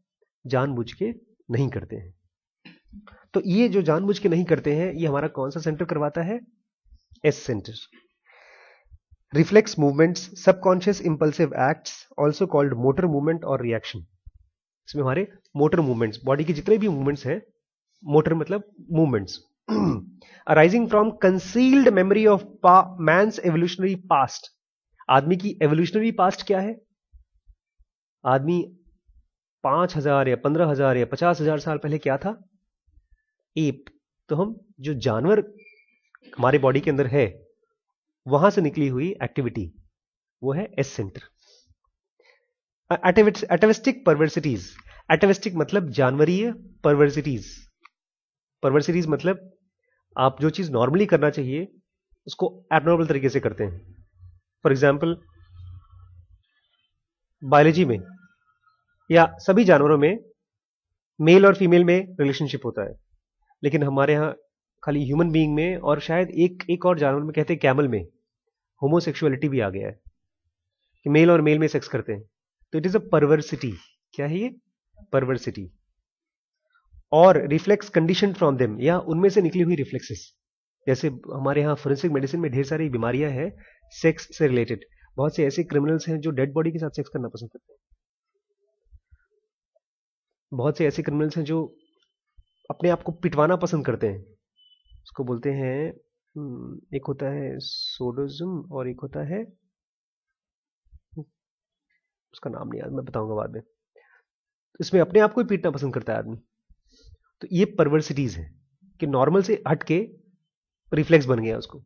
जानबूझ के नहीं करते हैं। तो ये जो जानबूझ के नहीं करते हैं, ये हमारा कौन सा सेंटर करवाता है? S centre reflex movements subconscious impulsive acts also called motor movement और रिएक्शन इसमें हमारे मोटर मूवमेंट्स बॉडी के जितने भी मूवमेंट्स हैं मोटर मतलब movements arising from concealed memory of man's evolutionary past आदमी की एवोल्यूशनरी पास्ट क्या है? आदमी पाँच हज़ार या पंद्रह हज़ार या पचास हज़ार साल पहले क्या था? एप. तो हम जो जानवर हमारे बॉडी के अंदर है, वहाँ से निकली हुई एक्टिविटी वो है एस सेंटर एटेविस्टिक परवर्सिटीज एटेविस्टिक मतलब जानवरीय परवर्सिटीज परवर्सिटीज मतलब आप जो चीज़ नॉर्मली करना चाहिए, उसको एबनॉर्मल तरीके से करते हैं. फॉर एग्ज़ाम्पल बायोलॉजी में, या सभी जानवरों में मेल और फीमेल में रिलेशनशिप होता है. लेकिन हमारे यहाँ खाली ह्यूमन बीइंग में और शायद एक एक और जानवर में कहते हैं कैमल में होमोसेक्सुअलिटी भी आ गया है कि मेल और मेल में सेक्स करते हैं। तो इट इज़ अ परवर्सिटी क्या है ये? परवर्सिटी और रिफ्लेक्स कंडीशन फ्रॉम देम या उनमें से निकली हुई रिफ्लेक्सेस जैसे हमारे यहाँ फोरेंसिक मेडिसिन में ढेर सारी बीमारियाँ हैं सेक्स से रिलेटेड बहुत से ऐसे क्रिमिनल्स हैं जो डेड बॉडी के साथ सेक्स करना पसंद करते हैं। बहुत से ऐसे क्रिमिनल्स हैं जो अपने आप को पिटवाना पसंद करते हैं। उसको बोलते हैं हम्म, एक होता है सोडोजम और एक होता है उसका नाम नहीं याद मैं बताऊँगा बाद में। इसमें अपने आप को ही पीटना पसंद करता है आदमी। तो ये परवर्सिटीज है कि नॉर्मल से हट के रिफ्लेक्स बन गया उसको।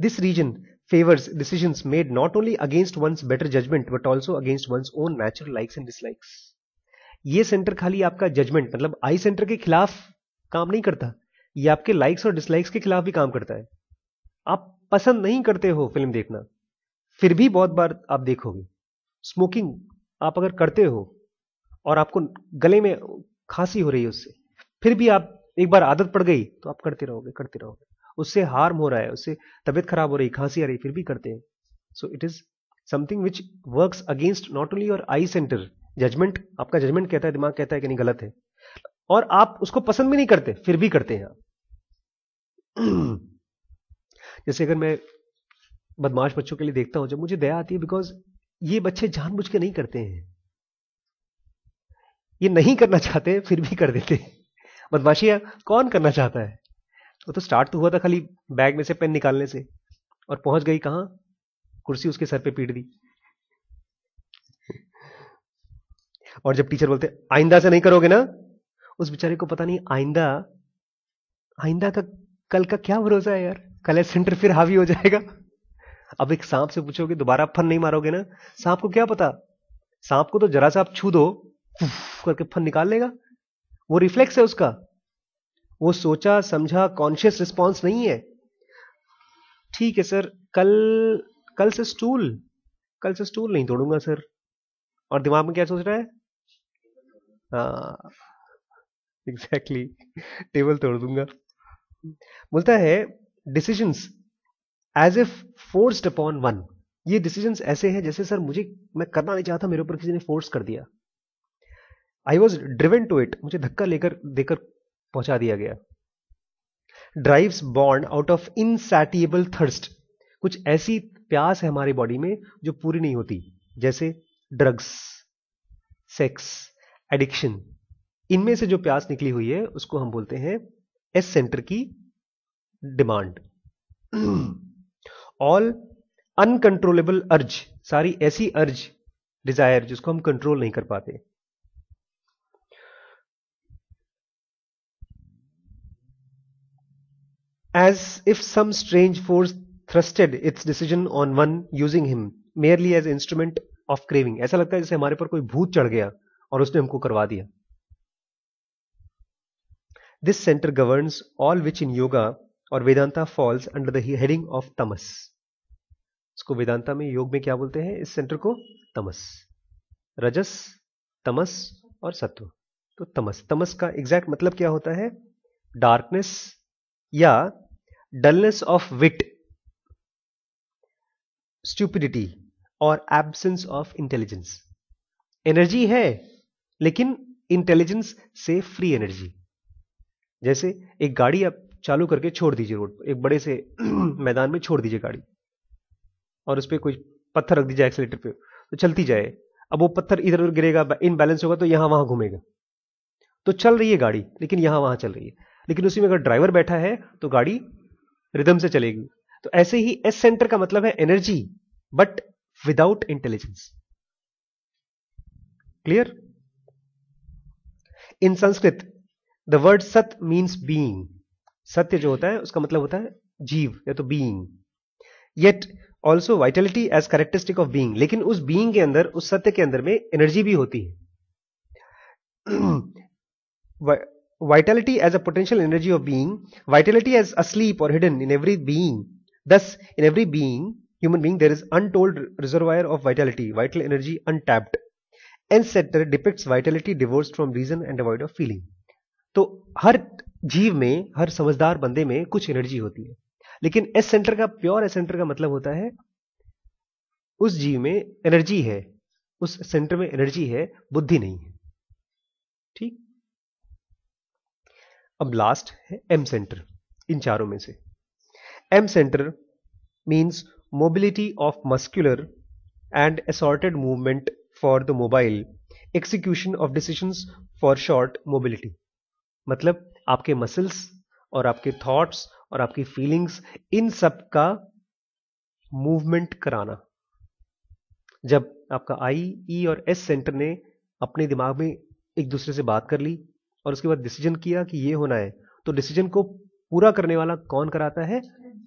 This region favours decision made not only against one's better judgment but also against one's own natural likes and dislikes ये सेंटर खाली आपका जजमेंट मतलब आई सेंटर के खिलाफ काम नहीं करता। ये आपके लाइक्स और डिसलाइक्स के खिलाफ भी काम करता है। आप पसंद नहीं करते हो फ़िल्म देखना, फिर भी बहुत बार आप देखोगे। स्मोकिंग आप अगर करते हो और आपको गले में खांसी हो रही है उससे, फिर भी आप एक बार आदत पड़ गई तो आप करते रहोगे करते रहोगे। उससे हार्म हो रहा है, उससे तबियत खराब हो रही, खांसी आ रही, फिर भी करते हैं। So it is something which work against not only your I centre judgment आपका जजमेंट कहता है, दिमाग कहता है कि नहीं गलत है, और आप उसको पसंद भी नहीं करते, फिर भी करते हैं आप। जैसे अगर मैं बदमाश बच्चों के लिए देखता हूँ, जब मुझे दया आती है बिकॉज़ ये बच्चे जानबूझ के नहीं करते हैं। ये नहीं करना चाहते, फिर भी कर देते बदमाशिया कौन करना चाहता है? वो तो स्टार्ट तो हुआ था खाली बैग में से पेन निकालने से, और पहुँच गई कहाँ? कुर्सी उसके सर पे पीट दी। और जब टीचर बोलते, आइंदा से नहीं करोगे ना? उस बेचारे को पता नहीं, आइंदा आइंदा का कल का क्या भरोसा है यार? कल सेंटर फिर हावी हो जाएगा। अब एक सांप से पूछोगे, दोबारा फन नहीं मारोगे ना? सांप को क्या पता? सांप को तो जरा सा आप छू दो करके फन निकाल लेगा। वो रिफ्लेक्स है उसका। वो सोचा, समझा कॉन्शियस रिस्पॉन्स नहीं है। ठीक है सर, कल कल से स्टूल कल से स्टूल नहीं तोड़ूँगा सर। और दिमाग में क्या सोच रहा है? हाँ एग्जैक्टली टेबल तोड़ दूँगा। बोलता है decisions as if forced upon one ये डिसीजंस ऐसे हैं जैसे, सर, मुझे, मैं करना नहीं चाहता मेरे ऊपर किसी ने फोर्स कर दिया. I was driven to it मुझे धक्का लेकर, देकर पहुँचा दिया गया। ड्राइव्स बॉन्ड आउट ऑफ़ इनसैटिएबल थर्स्ट कुछ ऐसी प्यास है हमारी बॉडी में जो पूरी नहीं होती, जैसे ड्रग्स सेक्स एडिक्शन इनमें से जो प्यास निकली हुई है, उसको हम बोलते हैं एस सेंटर की डिमांड। ऑल अनकंट्रोलेबल अर्ज़ सारी ऐसी अर्ज़ डिज़ायर जिसको हम कंट्रोल नहीं कर पाते। As if some strange force thrusted its decision on one using him merely as instrument of craving ऐसा लगता है जैसे हमारे पर कोई भूत चढ़ गया और उसने हमको करवा दिया। This center governs all which in yoga or Vedanta falls under the heading of tamas. इसको वेदांता में योग में क्या बोलते हैं? इस सेंटर को तमस रजस तमस और सत्व. तो तमस तमस का एग्जैक्ट मतलब क्या होता है? डार्कनेस या डलनेस ऑफ़ विट स्टूपिडिटी और एब्सेंस ऑफ़ इंटेलिजेंस एनर्जी है, लेकिन इंटेलिजेंस से फ्री एनर्जी जैसे एक गाड़ी आप चालू करके छोड़ दीजिए रोड पर, एक बड़े से मैदान में छोड़ दीजिए गाड़ी और उस पर कोई पत्थर रख दीजिए एक्सीटर पे तो चलती जाए। अब वो पत्थर इधर उधर गिरेगा इनबैलेंस होगा तो यहाँ वहाँ घूमेगा। तो चल रही है गाड़ी, लेकिन यहाँ वहाँ चल रही है। लेकिन उसी में अगर ड्राइवर बैठा है तो गाड़ी रिदम से चलेगी। तो ऐसे ही एस सेंटर का मतलब है energy but without intelligence clear in Sanskrit the word sat means being सत्य जो होता है, उसका मतलब होता है जीव, या तो being yet also vitality as characteristic of being लेकिन उस बींग के अंदर, उस सत्य के अंदर में एनर्जी भी होती है। Vitality as a potential energy of being vitality as asleep और hidden in every being thus in every being human being there is untold reservoir of vitality vital energy untapped and shutter depicts vitality divorced from reason and avoid of feeling तो हर जीव में, हर समझदार बंदे में कुछ energy होती है। लेकिन एस सेंटर का प्योर एस सेंटर का मतलब होता है, उस जीव में एनर्जी है, उस सेंटर में एनर्जी है, बुद्धि नहीं है। ठीक? अब लास्ट है एम सेंटर इन चारों में से। M centre means mobility of muscular and assorted movement for the mobile execution of decisions for short mobility मतलब आपके मसल्स और आपके थॉट्स और आपकी फीलिंग्स इन सब का मूवमेंट कराना। जब आपका आई ई और एस सेंटर ने अपने दिमाग में एक दूसरे से बात कर ली और उसके बाद डिसीज़न किया कि ये होना है तो डिसीज़न को पूरा करने वाला कौन कराता है?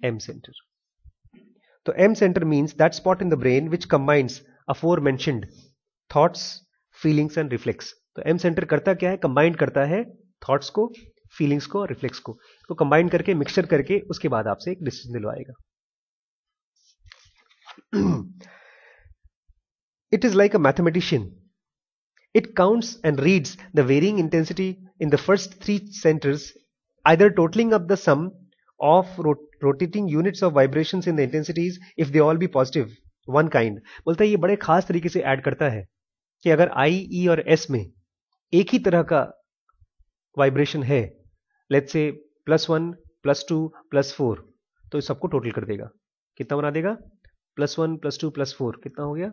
एम सेंटर तो M centre means that spot in the brain which combines aforementioned thoughts feelings and reflex तो एम सेंटर करता क्या है? कंबाइंड करता है थॉट्स को फीलिंग्स को और रिफ्लेक्स को। तो कंबाइन करके मिक्सचर करके, उसके बाद आपसे एक decision दिलवाएगा। It is like a mathematician it counts and reads the varying intensity in the first three centres either totalling up the sum of rotating units of vibration in the intensities if they all be positive one kind बोलता है, ये बड़े खास तरीके से add करता है कि अगर आई ई e और एस में एक ही तरह का वाइब्रेशन है let's say plus one plus two plus four तो सबको टोटल कर देगा। कितना बना देगा? Plus one plus two plus four कितना हो गया?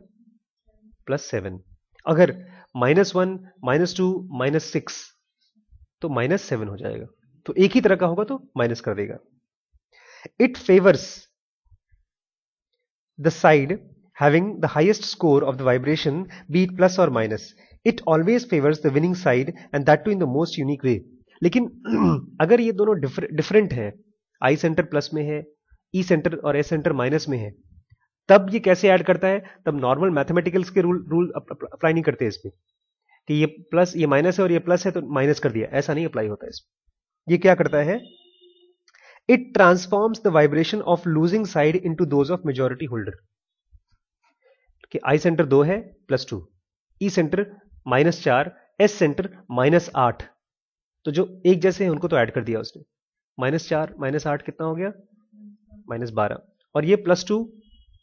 प्लस सेवन अगर minus one minus two minus six तो माइनस सेवन हो जाएगा। तो एक ही तरह का होगा तो माइनस कर देगा। It favours the side having the highest score of the vibration be plus or minus it always favours the winning side and that too in the most unique way लेकिन अगर ये दोनों डिफरेंट है I centre plus में है E e centre और S centre minus में है, तब ये कैसे ऐड करता है? तब नॉर्मल मैथमेटिकल्स के रूल रूल अप्लाई नहीं करते इसमें। कि ये प्लस ये माइनस है और ये प्लस है तो माइनस कर दिया। ऐसा नहीं अप्लाई होता इसमें। ये क्या करता है? It transforms the vibration of losing side into those of majority holder कि आई सेंटर दो है plus two E centre minus चार एस सेंटर माइनस आठ। तो जो एक जैसे हैं, उनको तो ऐड कर दिया उसने। माइनस चार, माइनस आठ कितना हो गया? माइनस बारह। और ये प्लस टू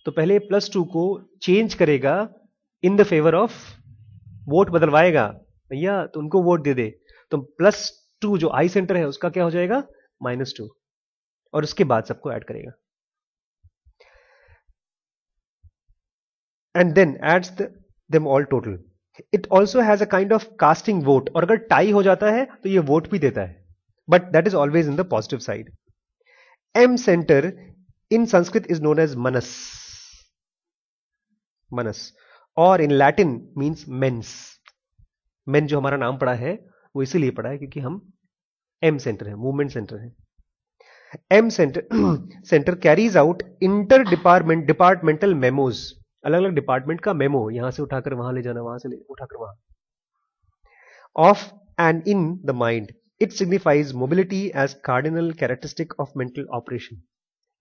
तो पहले प्लस टू को चेंज करेगा in the favour of vote बदलवाएगा। भैया तो उनको वोट दे दे। तो प्लस टू जो आई सेंटर है, उसका क्या हो जाएगा? माइनस टू और उसके बाद सबको ऐड करेगा। And then adds them all total it also has a kind of casting vote और अगर टाई हो जाता है तो ये वोट भी देता है। But that is always in the positive side M centre in Sanskrit is known as manas manas और in Latin means mens men जो हमारा नाम पड़ा है, वो इसीलिए पड़ा है क्योंकि हम एम सेंटर है मूवमेंट सेंटर है। M centre centre carries out inter department departmental memos अलग अलग डिपार्टमेंट का मेमो यहाँ से उठाकर वहाँ ले जाना, वहाँ से उठाकर वहाँ। Of and in the mind it signifies mobility as cardinal characteristic of mental operation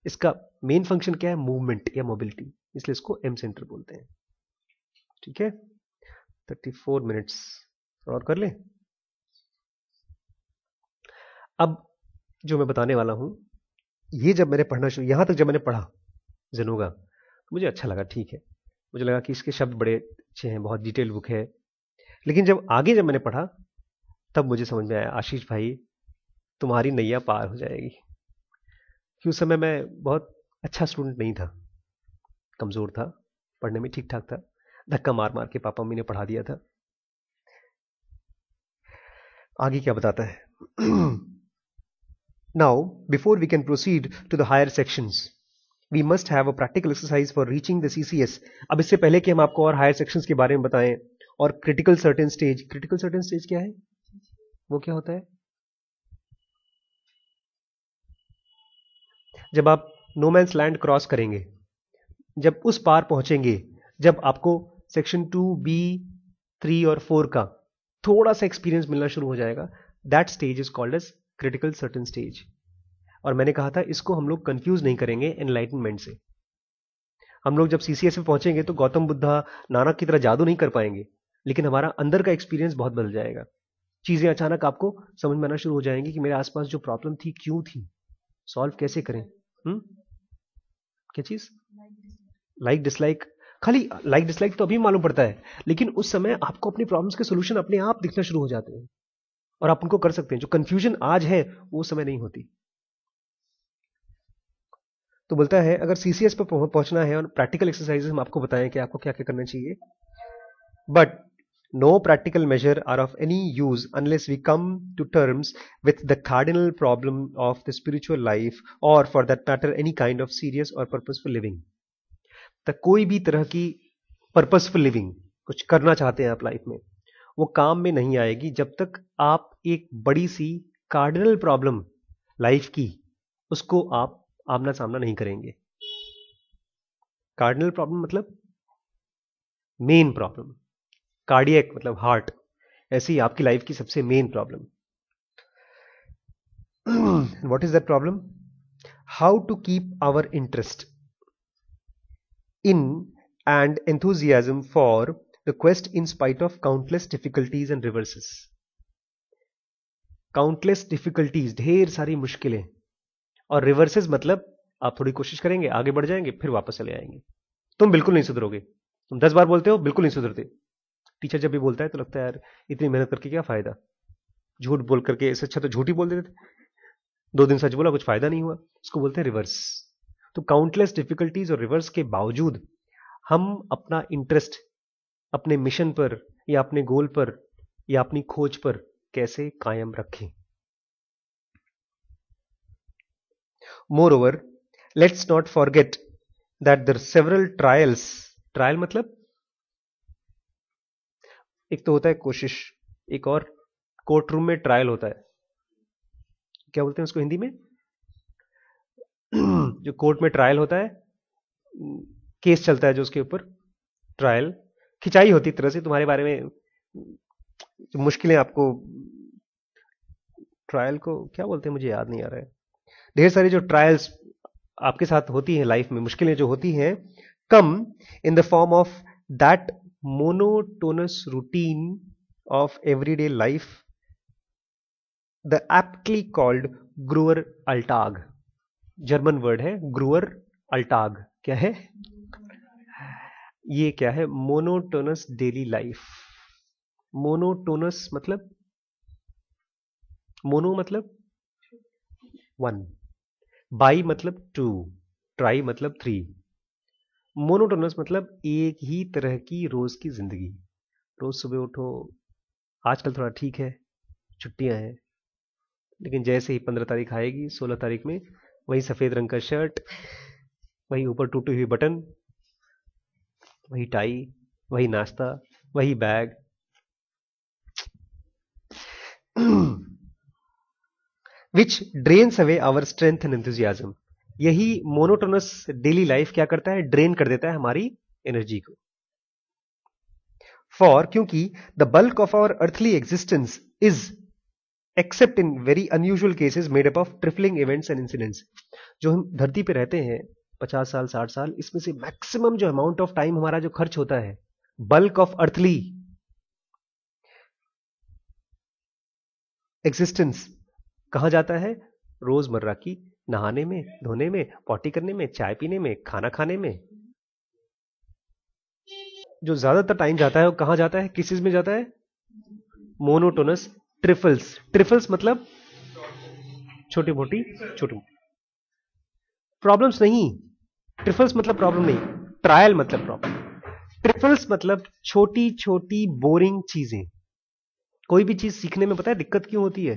इसका मेन फ़ंक्शन क्या है? मूवमेंट या मोबिलिटी इसलिए इसको एम सेंटर बोलते हैं। ठीक है? थर्टी फोर मिनट्स और कर ले? अब जो मैं बताने वाला हूँ, ये जब मैंने पढ़ना शुरू, यहाँ तक जब मैंने पढ़ा जनोगा तो मुझे अच्छा लगा, ठीक है। मुझे लगा कि इसके शब्द बड़े अच्छे हैं, बहुत डिटेल बुक है। लेकिन जब, आगे जब मैंने पढ़ा, तब मुझे समझ में आया, आशीष भाई, तुम्हारी नैया पार हो जाएगी। कि उस समय मैं बहुत अच्छा स्टूडेंट नहीं था। कमज़ोर था, पढ़ने में ठीक ठाक था, धक्का मार मार के पापा मम्मी ने पढ़ा दिया था। आगे क्या बताता है? Now before we can proceed to the higher sections we must have a practical exercise for reaching the CCS अब इससे पहले कि हम आपको और हायर सेक्शंस के बारे में बताएँ, और critical certain stage critical certain stage क्या है? वो क्या होता है? जब आप नोमैंस लैंड क्रॉस करेंगे, जब उस पार पहुँचेंगे, जब आपको सेक्शन टू बी थ्री और फोर का थोड़ा सा एक्सपीरियंस मिलना शुरू हो जाएगा that stage is called as critical certain stage और मैंने कहा था, इसको हम लोग कंफ्यूज नहीं करेंगे एनलाइटनमेंट से। हम लोग जब सीसीएस में पहुँचेंगे तो गौतम बुद्धा नानक की तरह जादू नहीं कर पाएँगे, लेकिन हमारा अंदर का एक्सपीरियंस बहुत बदल जाएगा। चीज़ें अचानक आपको समझ में आना शुरू हो जाएँगी कि मेरे आसपास जो प्रॉब्लम थी, क्यों थी? सॉल्व कैसे करें? हम्म? क्या चीज़? लाइक डिसलाइक खाली लाइक डिसलाइक तो अभी मालूम पड़ता है, लेकिन उस समय आपको अपनी प्रॉब्लम्स के सोल्यूशन अपने आप दिखना शुरू हो जाते हैं। और आप उनको कर सकते हैं, जो कंफ्यूजन आज है, वो समय नहीं होती। तो बोलता है, अगर सीसीएस पर पहुँचना है और प्रैक्टिकल एक्सरसाइजेस हम आपको बताएँ कि आपको क्या क्या करना चाहिए. But no practical measure are of any use unless we come to terms with the cardinal problem of the spiritual life or for that matter any kind of serious or purposeful living तो कोई भी तरह की purposeful living कुछ करना चाहते हैं आप लाइफ में, वो काम में नहीं आएगी जब तक आप एक बड़ी सी कार्डिनल प्रॉब्लम लाइफ की, उसको आप आमना सामना नहीं करेंगे। कार्डिनल प्रॉब्लम मतलब मेन प्रॉब्लम कार्डियक मतलब हार्ट ऐसी आपकी लाइफ की सबसे main problem what is that problem how to keep our interest in and enthusiasm for the quest in spite of countless difficulties and reverses countless difficulties ढेर सारी मुश्किलें। और reverses मतलब आप थोड़ी कोशिश करेंगे, आगे बढ़ जाएँगे, फिर वापस चले आएँगे। तुम बिल्कुल नहीं सुधरोगे। तुम दस बार बोलते हो, बिल्कुल नहीं सुधरते। टीचर जब भी बोलता है तो लगता है, यार, इतनी मेहनत करके क्या फ़ायदा? झूठ बोल करके, इससे अच्छा तो झूठ ही बोल देते थे। दो दिन सच बोला, कुछ फ़ायदा नहीं हुआ। उसको बोलते हैं रिवर्स तो काउंटलेस डिफिकल्टीज और रिवर्स के बावजूद हम अपना इंटरेस्ट अपने मिशन पर या अपने गोल पर या अपनी खोज पर कैसे कायम रखें? More let's not forget that there several trials trial मतलब? एक तो होता है कोशिश, एक और कोर्ट रूम में ट्रायल होता है। क्या बोलते हैं उसको हिंदी में? जो कोर्ट में ट्रायल होता है केस चलता है जो उसके ऊपर ट्रायल खिंचाई होती तरह से, तुम्हारे बारे में मुश्किलें आपको ट्रायल को, क्या बोलते हैं मुझे याद नहीं आ रहा है। ढेर सारी जो ट्रायल्स आपके साथ होती हैं लाइफ में, मुश्किलें जो होती हैं come in the form of that monotonous routine of everyday life the aptly called grower अल्टाग जर्मन वर्ड है ग्रुअर अल्टाग क्या है? ये क्या है? मोनोटोनस डेली लाइफ मोनोटोनस मतलब? मोनो मतलब? वन बाई मतलब टू ट्राई मतलब थ्री मोनोटोनस मतलब एक ही तरह की रोज की ज़िंदगी। रोज सुबह उठो आजकल थोड़ा ठीक है छुट्टियाँ हैं लेकिन जैसे ही पंद्रह तारीख आएगी सोलह तारीख में वही सफ़ेद रंग का शर्ट वही ऊपर टूटी हुई बटन वही टाई वही नाश्ता वही bag which drains away our strength and enthusiasm यही मोनोटोनस डेली लाइफ क्या करता है? ड्रेन कर देता है हमारी एनर्जी को। फॉर क्योंकि the bulk of our earthly existence is except in very unusual cases made up of trifling events and incidents जो हम धरती पे रहते हैं, पचास साल, साठ साल, इसमें से मैक्सिमम जो अमाउंट ऑफ़ टाइम हमारा जो खर्च होता है बल्क ऑफ़ अर्थली एग्जिस्टेंस कहाँ जाता है, रोज़मर्रा की नहाने में, धोने में, पॉटी करने में, चाय पीने में, खाना खाने में। जो ज़्यादातर टाइम जाता है वो कहाँ जाता है? किस चीज़ में जाता है? मोनोटोनस ट्रिफल्स ट्रिफल्स मतलब छोटी मोटी छोटी मोटी। प्रॉब्लम्स नहीं। ट्रिफल्स मतलब प्रॉब्लम नहीं। ट्रायल मतलब प्रॉब्लम ट्रिफल्स मतलब छोटी छोटी बोरिंग चीज़ें। कोई भी चीज़ सीखने में पता है दिक्कत क्यों होती है?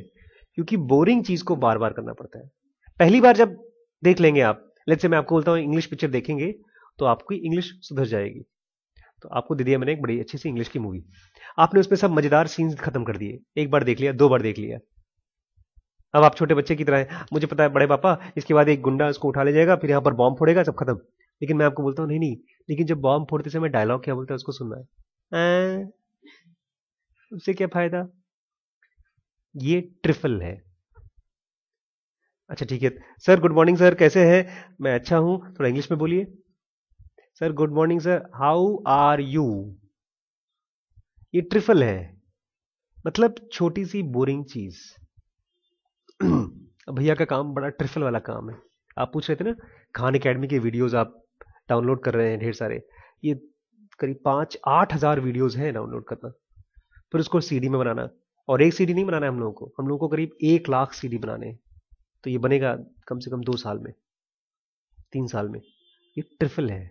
क्योंकि बोरिंग चीज़ को बार बार करना पड़ता है। पहली बार जब देख लेंगे आप लेट से मैं आपको बोलता हूँ इंग्लिश पिक्चर देखेंगे तो आपकी इंग्लिश सुधर जाएगी। तो आपको दे दिया मैंने एक बड़ी अच्छी सी इंग्लिश की मूवी आपने उसमें सब मज़ेदार सीन्स खत्म कर दिए। एक बार देख लिया, दो बार देख लिया। अब आप छोटे बच्चे की तरह है। मुझे पता है, बड़े पापा, इसके बाद एक गुंडा उसको उठा ले जाएगा, फिर यहाँ पर बॉम्ब फोड़ेगा, सब खत्म। लेकिन मैं आपको बोलता हूँ नहीं नहीं लेकिन जब बॉम्ब फोड़ते समय डायलॉग क्या बोलता है, उसको सुनना है। उससे क्या फ़ायदा? ये ट्रिफल है। अच्छा ठीक है। सर, गुड मॉर्निंग सर, कैसे हैं? मैं अच्छा हूँ। थोड़ा इंग्लिश में बोलिए। Sir, good morning sir, how are you? ये ट्रिफल है। मतलब छोटी सी बोरिंग चीज़। भैया का काम बड़ा ट्रिफल वाला काम है। आप पूछ रहे थे ना, खान अकेडमी के वीडियोस आप डाउनलोड कर रहे हैं ढेर सारे। ये करीब पाँच आठ हज़ार वीडियोज़ है डाउनलोड करना। फिर उसको सीडी में बनाना। और एक सीडी नहीं बनाना है हम लोगों को। हम लोगों को करीब एक लाख सीडी बनाने हैं। तो ये बनेगा कम से कम दो साल में, तीन साल में। ये ट्रिफल है।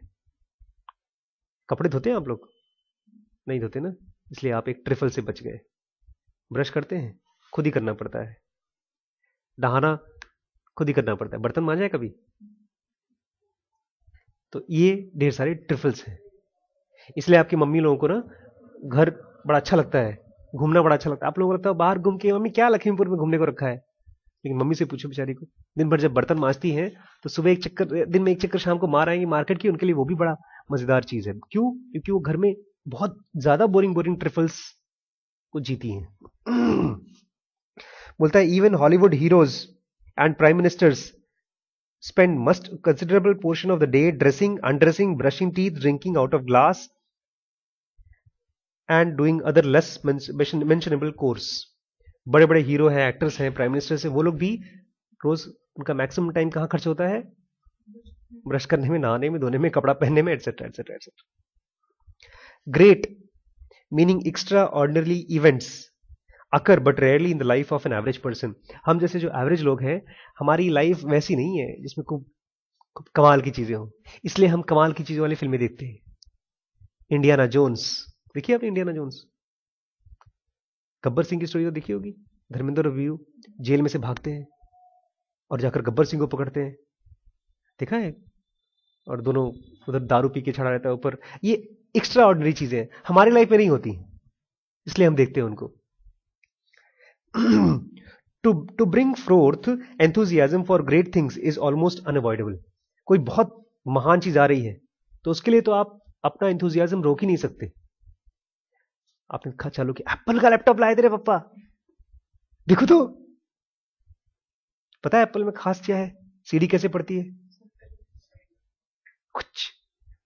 कपड़े धोते हैं आप लोग? नहीं धोते ना? इसलिए आप एक ट्रिफल से बच गए। ब्रश करते हैं, खुद ही करना पड़ता है। डहाना खुद ही करना पड़ता है। बर्तन मांजा है कभी? तो ये ढेर सारे ट्रिफल्स हैं। इसलिए आपकी मम्मी लोगों को ना, घर बड़ा अच्छा लगता है। घूमना बड़ा अच्छा लगता है। आप लोगों को लगता है बाहर घूम के मम्मी क्या लखीमपुर में घूमने को रखा है? लेकिन मम्मी से पूछो बेचारी को। दिन भर जब बर्तन मांजती हैं तो सुबह एक चक्कर, दिन में एक चक्कर शाम को मार आएँगे मार्केट की, उनके लिए वो भी बड़ा मज़ेदार चीज़ है। क्यों? क्योंकि वो घर में बहुत ज़्यादा बोरिंग बोरिंग ट्रिफल्स को जीती हैं। बोलता है even Hollywood heroes and prime ministers spend must considerable portion of the day dressing undressing brushing teeth drinking out of glass and doing other less mentionable course. बड़े बड़े हीरो हैं actors हैं prime minister हैं वो लोग भी रोज उनका maximum time कहाँ खर्च होता है? ब्रश करने में, नहाने में, धोने में, कपड़ा पहनने में etcetera etcetera etcetera great meaning extraordinary events occur but rarely in the life of an average person हम जैसे जो एवरेज लोग हैं, हमारी लाइफ वैसी नहीं है, जिसमें खूब कमाल की चीज़ें हो। इसलिए हम कमाल की चीज़ों वाली फ़िल्में देखते हैं। इंडियाना जोन्स देखिए आपने इंडियाना जोन्स गब्बर सिंह की स्टोरी तो देखी होगी। धर्मेंद्र रिव्यू जेल में से भागते हैं और जाकर गब्बर सिंह को पकड़ते हैं। देखा है? और दोनों उधर दारू पी के छड़ा रहता है ऊपर। ये एक्स्ट्रा ऑर्डनरी चीज़ें हैं। हमारी लाइफ में नहीं होती। इसलिए हम देखते हैं उनको। To to bring forth enthusiasm for great things is almost unavoidable. कोई बहुत महान चीज़ आ रही है तो उसके लिए तो आप अपना एंथुजियाजम रोक ही नहीं सकते। आपने कहा, चालू किया एप्पल का लैपटॉप लाए तेरे पप्पा। देखो तो। पता है एप्पल में खास क्या है? सीडी कैसे पड़ती है? कुछ।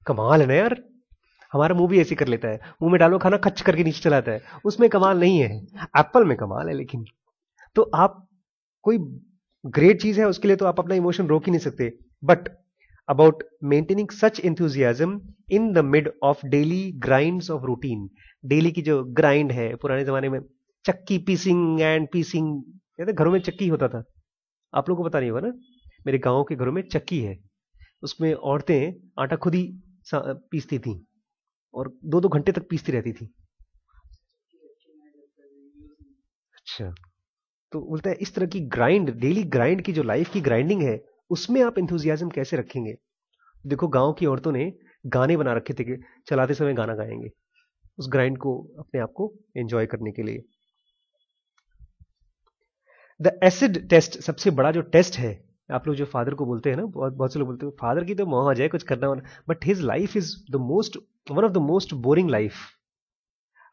कमाल है ना यार। हमारा मुँह भी ऐसे कर लेता है। मुँह में डालो, खाना खच करके नीचे चलाता है। उसमें कमाल नहीं है। एप्पल में कमाल है लेकिन। तो आप कोई ग्रेट चीज़ है उसके लिए तो आप अपना इमोशन रोक ही नहीं सकते। But about maintaining such enthusiasm in the mid of daily grind of routine daily की जो ग्राइंड है पुराने जमाने में, चक्की पीसिंग एंड पीसिंग, कहते घरों में चक्की होता था। आप लोगों को पता नहीं होगा ना? मेरे गाँव के घरों में चक्की है। उसमें औरतें आटा खुद ही पीसती थी और दो दो घंटे तक पीसती रहती थी। अच्छा तो बोलता है, इस तरह की ग्राइंड, डेली ग्राइंड की जो लाइफ की ग्राइंडिंग है, उसमें आप इंथुजियाजम कैसे रखेंगे? देखो, गाँव की औरतों ने गाने बना रखे थे कि चलाते समय गाना गाएँगे। उस ग्राइंड को, अपने आप को एंजॉय करने के लिए। द एसिड टेस्ट सबसे बड़ा जो टेस्ट है, आप लोग जो फादर को बोलते हैं ना, बहुत बहुत से लोग बोलते हैं फादर की तो मौज है कुछ करना but his life is the most one of the most boring life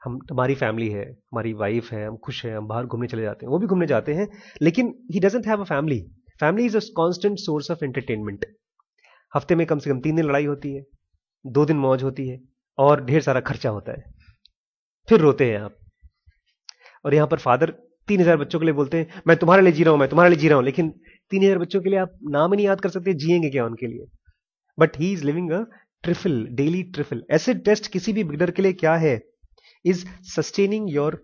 हम हमारी फैमिली है, हमारी वाइफ है, हम खुश हैं, हम बाहर घूमने चले जाते हैं, वो भी घूमने जाते हैं, लेकिन he doesn't have a family family is a constant source of entertainment हफ़्ते में कम से कम तीन दिन लड़ाई होती है, दो दिन मौज होती है, और ढेर सारा खर्चा होता है। फिर रोते हैं आप। और यहाँ पर फादर तीन हज़ार बच्चों के लिए बोलते हैं, मैं तुम्हारे लिए जी रहा हूँ, मैं तुम्हारे लिए जी रहा हूँ। लेकिन तीन हज़ार बच्चों के लिए आप नाम ही नहीं याद कर सकते, जिएँगे क्या उनके लिए? But he is living a trifle daily trifle acid test किसी भी बिगडर के लिए क्या है? Is sustaining your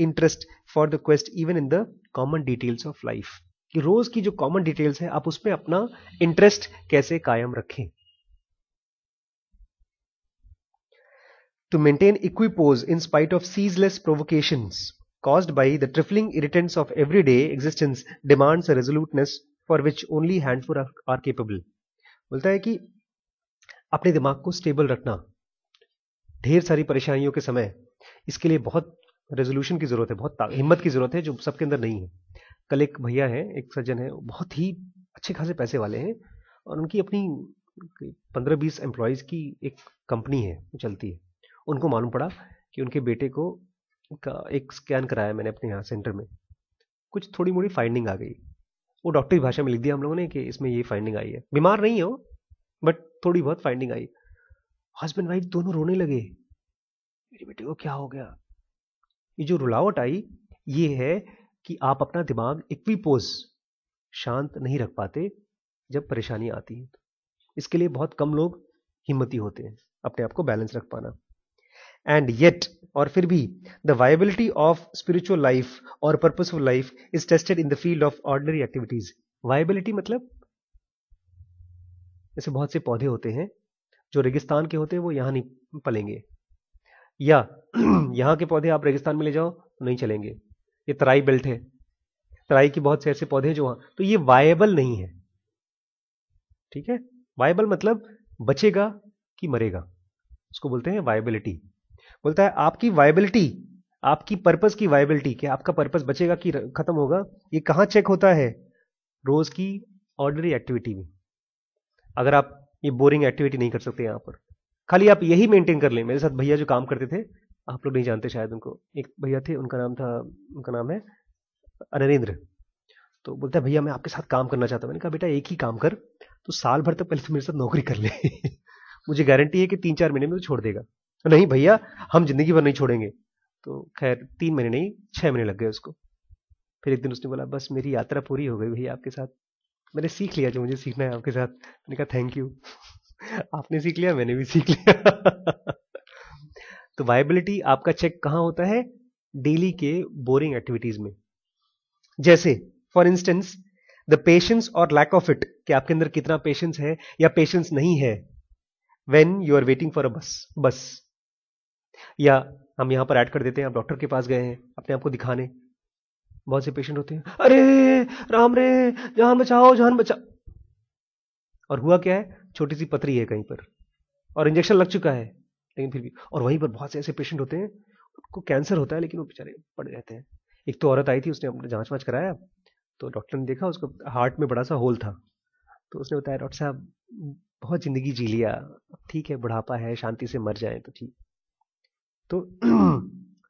interest for the quest even in the common details of life कि रोज की जो कॉमन डिटेल्स है, आप उसमें अपना इंटरेस्ट कैसे कायम रखें? To maintain equipoise in spite of ceaseless provocations caused by the trifling irritants of everyday existence demands a resoluteness for which only handful are, are capable बोलता है कि अपने दिमाग को स्टेबल रखना ढेर सारी परेशानियों के समय इसके लिए बहुत रेजोल्यूशन की ज़रूरत है बहुत हिम्मत की ज़रूरत है जो सबके अंदर नहीं है कल एक भैया है एक सज्जन है बहुत ही अच्छे खासे पैसे वाले हैं और उनकी अपनी पंद्रह बीस एम्प्लॉयज़ की एक कंपनी है चलती है उनको मालूम पड़ा कि उनके बेटे को का एक स्कैन कराया मैंने अपने यहाँ सेंटर में। कुछ थोड़ी मोड़ी फाइंडिंग आ गई। वो डॉक्टरी भाषा में लिख दिया हम लोगों ने कि इसमें ये फाइंडिंग आई है। बीमार नहीं हो बट थोड़ी बहुत फाइंडिंग आई। हस्बैंड वाइफ दोनों रोने लगे। मेरे बेटे को क्या हो गया? ये जो रुलावट आई, ये है कि आप अपना दिमाग इक्विपोज शांत नहीं रख पाते जब परेशानी आती है। इसके लिए बहुत कम लोग हिम्मती होते हैं अपने आप को बैलेंस रख पाना। एंड येट और फिर भी the viability of spiritual life और purpose of life is tested in the field of ordinary activities viability मतलब? ऐसे बहुत से पौधे होते हैं, जो रेगिस्तान के होते हैं, वो यहाँ नहीं पलेंगे। या, यहाँ के पौधे आप रेगिस्तान में ले जाओ तो नहीं चलेंगे। ये तराई बेल्ट है। तराई के बहुत से ऐसे पौधे जो वहाँ तो ये वायबल नहीं है। ठीक है? वायबल मतलब बचेगा कि मरेगा। उसको बोलते हैं वायबिलिटी बोलता है, आपकी वायबिलिटी आपकी पर्पस की वायबिलिटी कि आपका पर्पस बचेगा कि खत्म होगा, ये कहाँ चेक होता है? रोज की ऑर्डनरी एक्टिविटी में। अगर आप ये बोरिंग एक्टिविटी नहीं कर सकते यहाँ पर। खाली आप यही मेंटेन कर लें। मेरे साथ भैया जो काम करते थे, आप लोग नहीं जानते शायद उनको। एक भैया थे, उनका नाम था, उनका नाम है नरेंद्र तो बोलता है, भैया, मैं आपके साथ काम करना चाहता हूँ। मैंने कहा, बेटा, एक ही काम कर तो साल भर तक पहले तो मेरे साथ नौकरी कर ले। मुझे गारंटी है कि तीन चार महीने में तो छोड़ देगा। नहीं भैया, हम ज़िंदगी भर नहीं छोड़ेंगे। तो खैर, तीन महीने नहीं, छह महीने लग गए उसको। फिर एक दिन उसने बोला, बस मेरी यात्रा पूरी हो गई भैया आपके साथ। मैंने सीख लिया जो मुझे सीखना है आपके साथ। मैंने कहा थैंक यू आपने सीख लिया, मैंने भी सीख लिया। तो वायबिलिटी आपका चेक कहाँ होता है? डेली के बोरिंग एक्टिविटीज़ में। जैसे फॉर इंस्टेंस द पेशेंस और लैक ऑफ़ इट कि आपके अंदर कितना पेशेंस है या पेशेंस नहीं है when you are waiting for a bus bus या हम यहाँ पर ऐड कर देते हैं, आप डॉक्टर के पास गए हैं, अपने आप को दिखाने। बहुत से पेशेंट होते हैं, अरे, राम रे, जान बचाओ जान बचाओ और हुआ क्या है, छोटी सी पथरी है कहीं पर, और इंजेक्शन लग चुका है, लेकिन फिर भी। और वहीं पर बहुत से ऐसे पेशेंट होते हैं, उनको कैंसर होता है, लेकिन वो बेचारे पड़े रहते हैं। एक तो औरत आई थी, उसने अपना जाँच वाँच कराया तो डॉक्टर ने देखा, उसको हार्ट में बड़ा सा होल था तो उसने बताया, डॉक्टर साहब, बहुत ज़िंदगी जी लिया, ठीक है, बुढ़ापा है, शांति से मर जाए तो ठीक। तो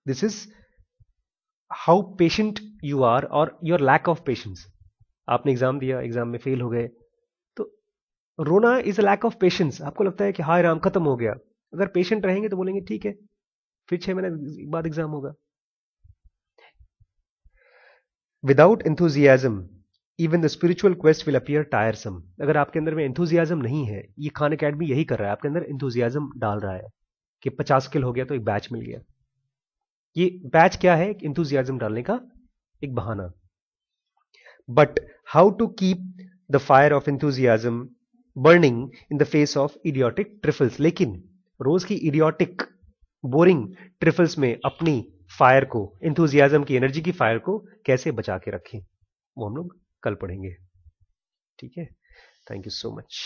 this is how patient you are और योर लैक ऑफ़ पेशेंस आपने एग्ज़ाम दिया एग्ज़ाम में फेल हो गए। तो रोना is a lack of patience आपको लगता है कि हाय राम, खत्म हो गया। अगर पेशेंट रहेंगे तो बोलेंगे, ठीक है, फिर छह महीने बाद एग्ज़ाम होगा। Without enthusiasm even the spiritual quest will appear tiresome अगर आपके अंदर में एंथुजियाजम नहीं है, ये खान अकेडमी यही कर रहा है, आपके अंदर एंथुजियाजम डाल रहा है। कि पचास किल हो गया तो एक बैच मिल गया। ये बैच क्या है? इंथुजियाजम डालने का एक बहाना। But how to keep the fire of enthusiasm burning in the face of idiotic trifles लेकिन रोज की इडियोटिक बोरिंग ट्रिफल्स में अपनी फायर को इंथुजियाजम की एनर्जी की फायर को कैसे बचा के रखें? वो हम लोग कल पढ़ेंगे। ठीक है? Thank you so much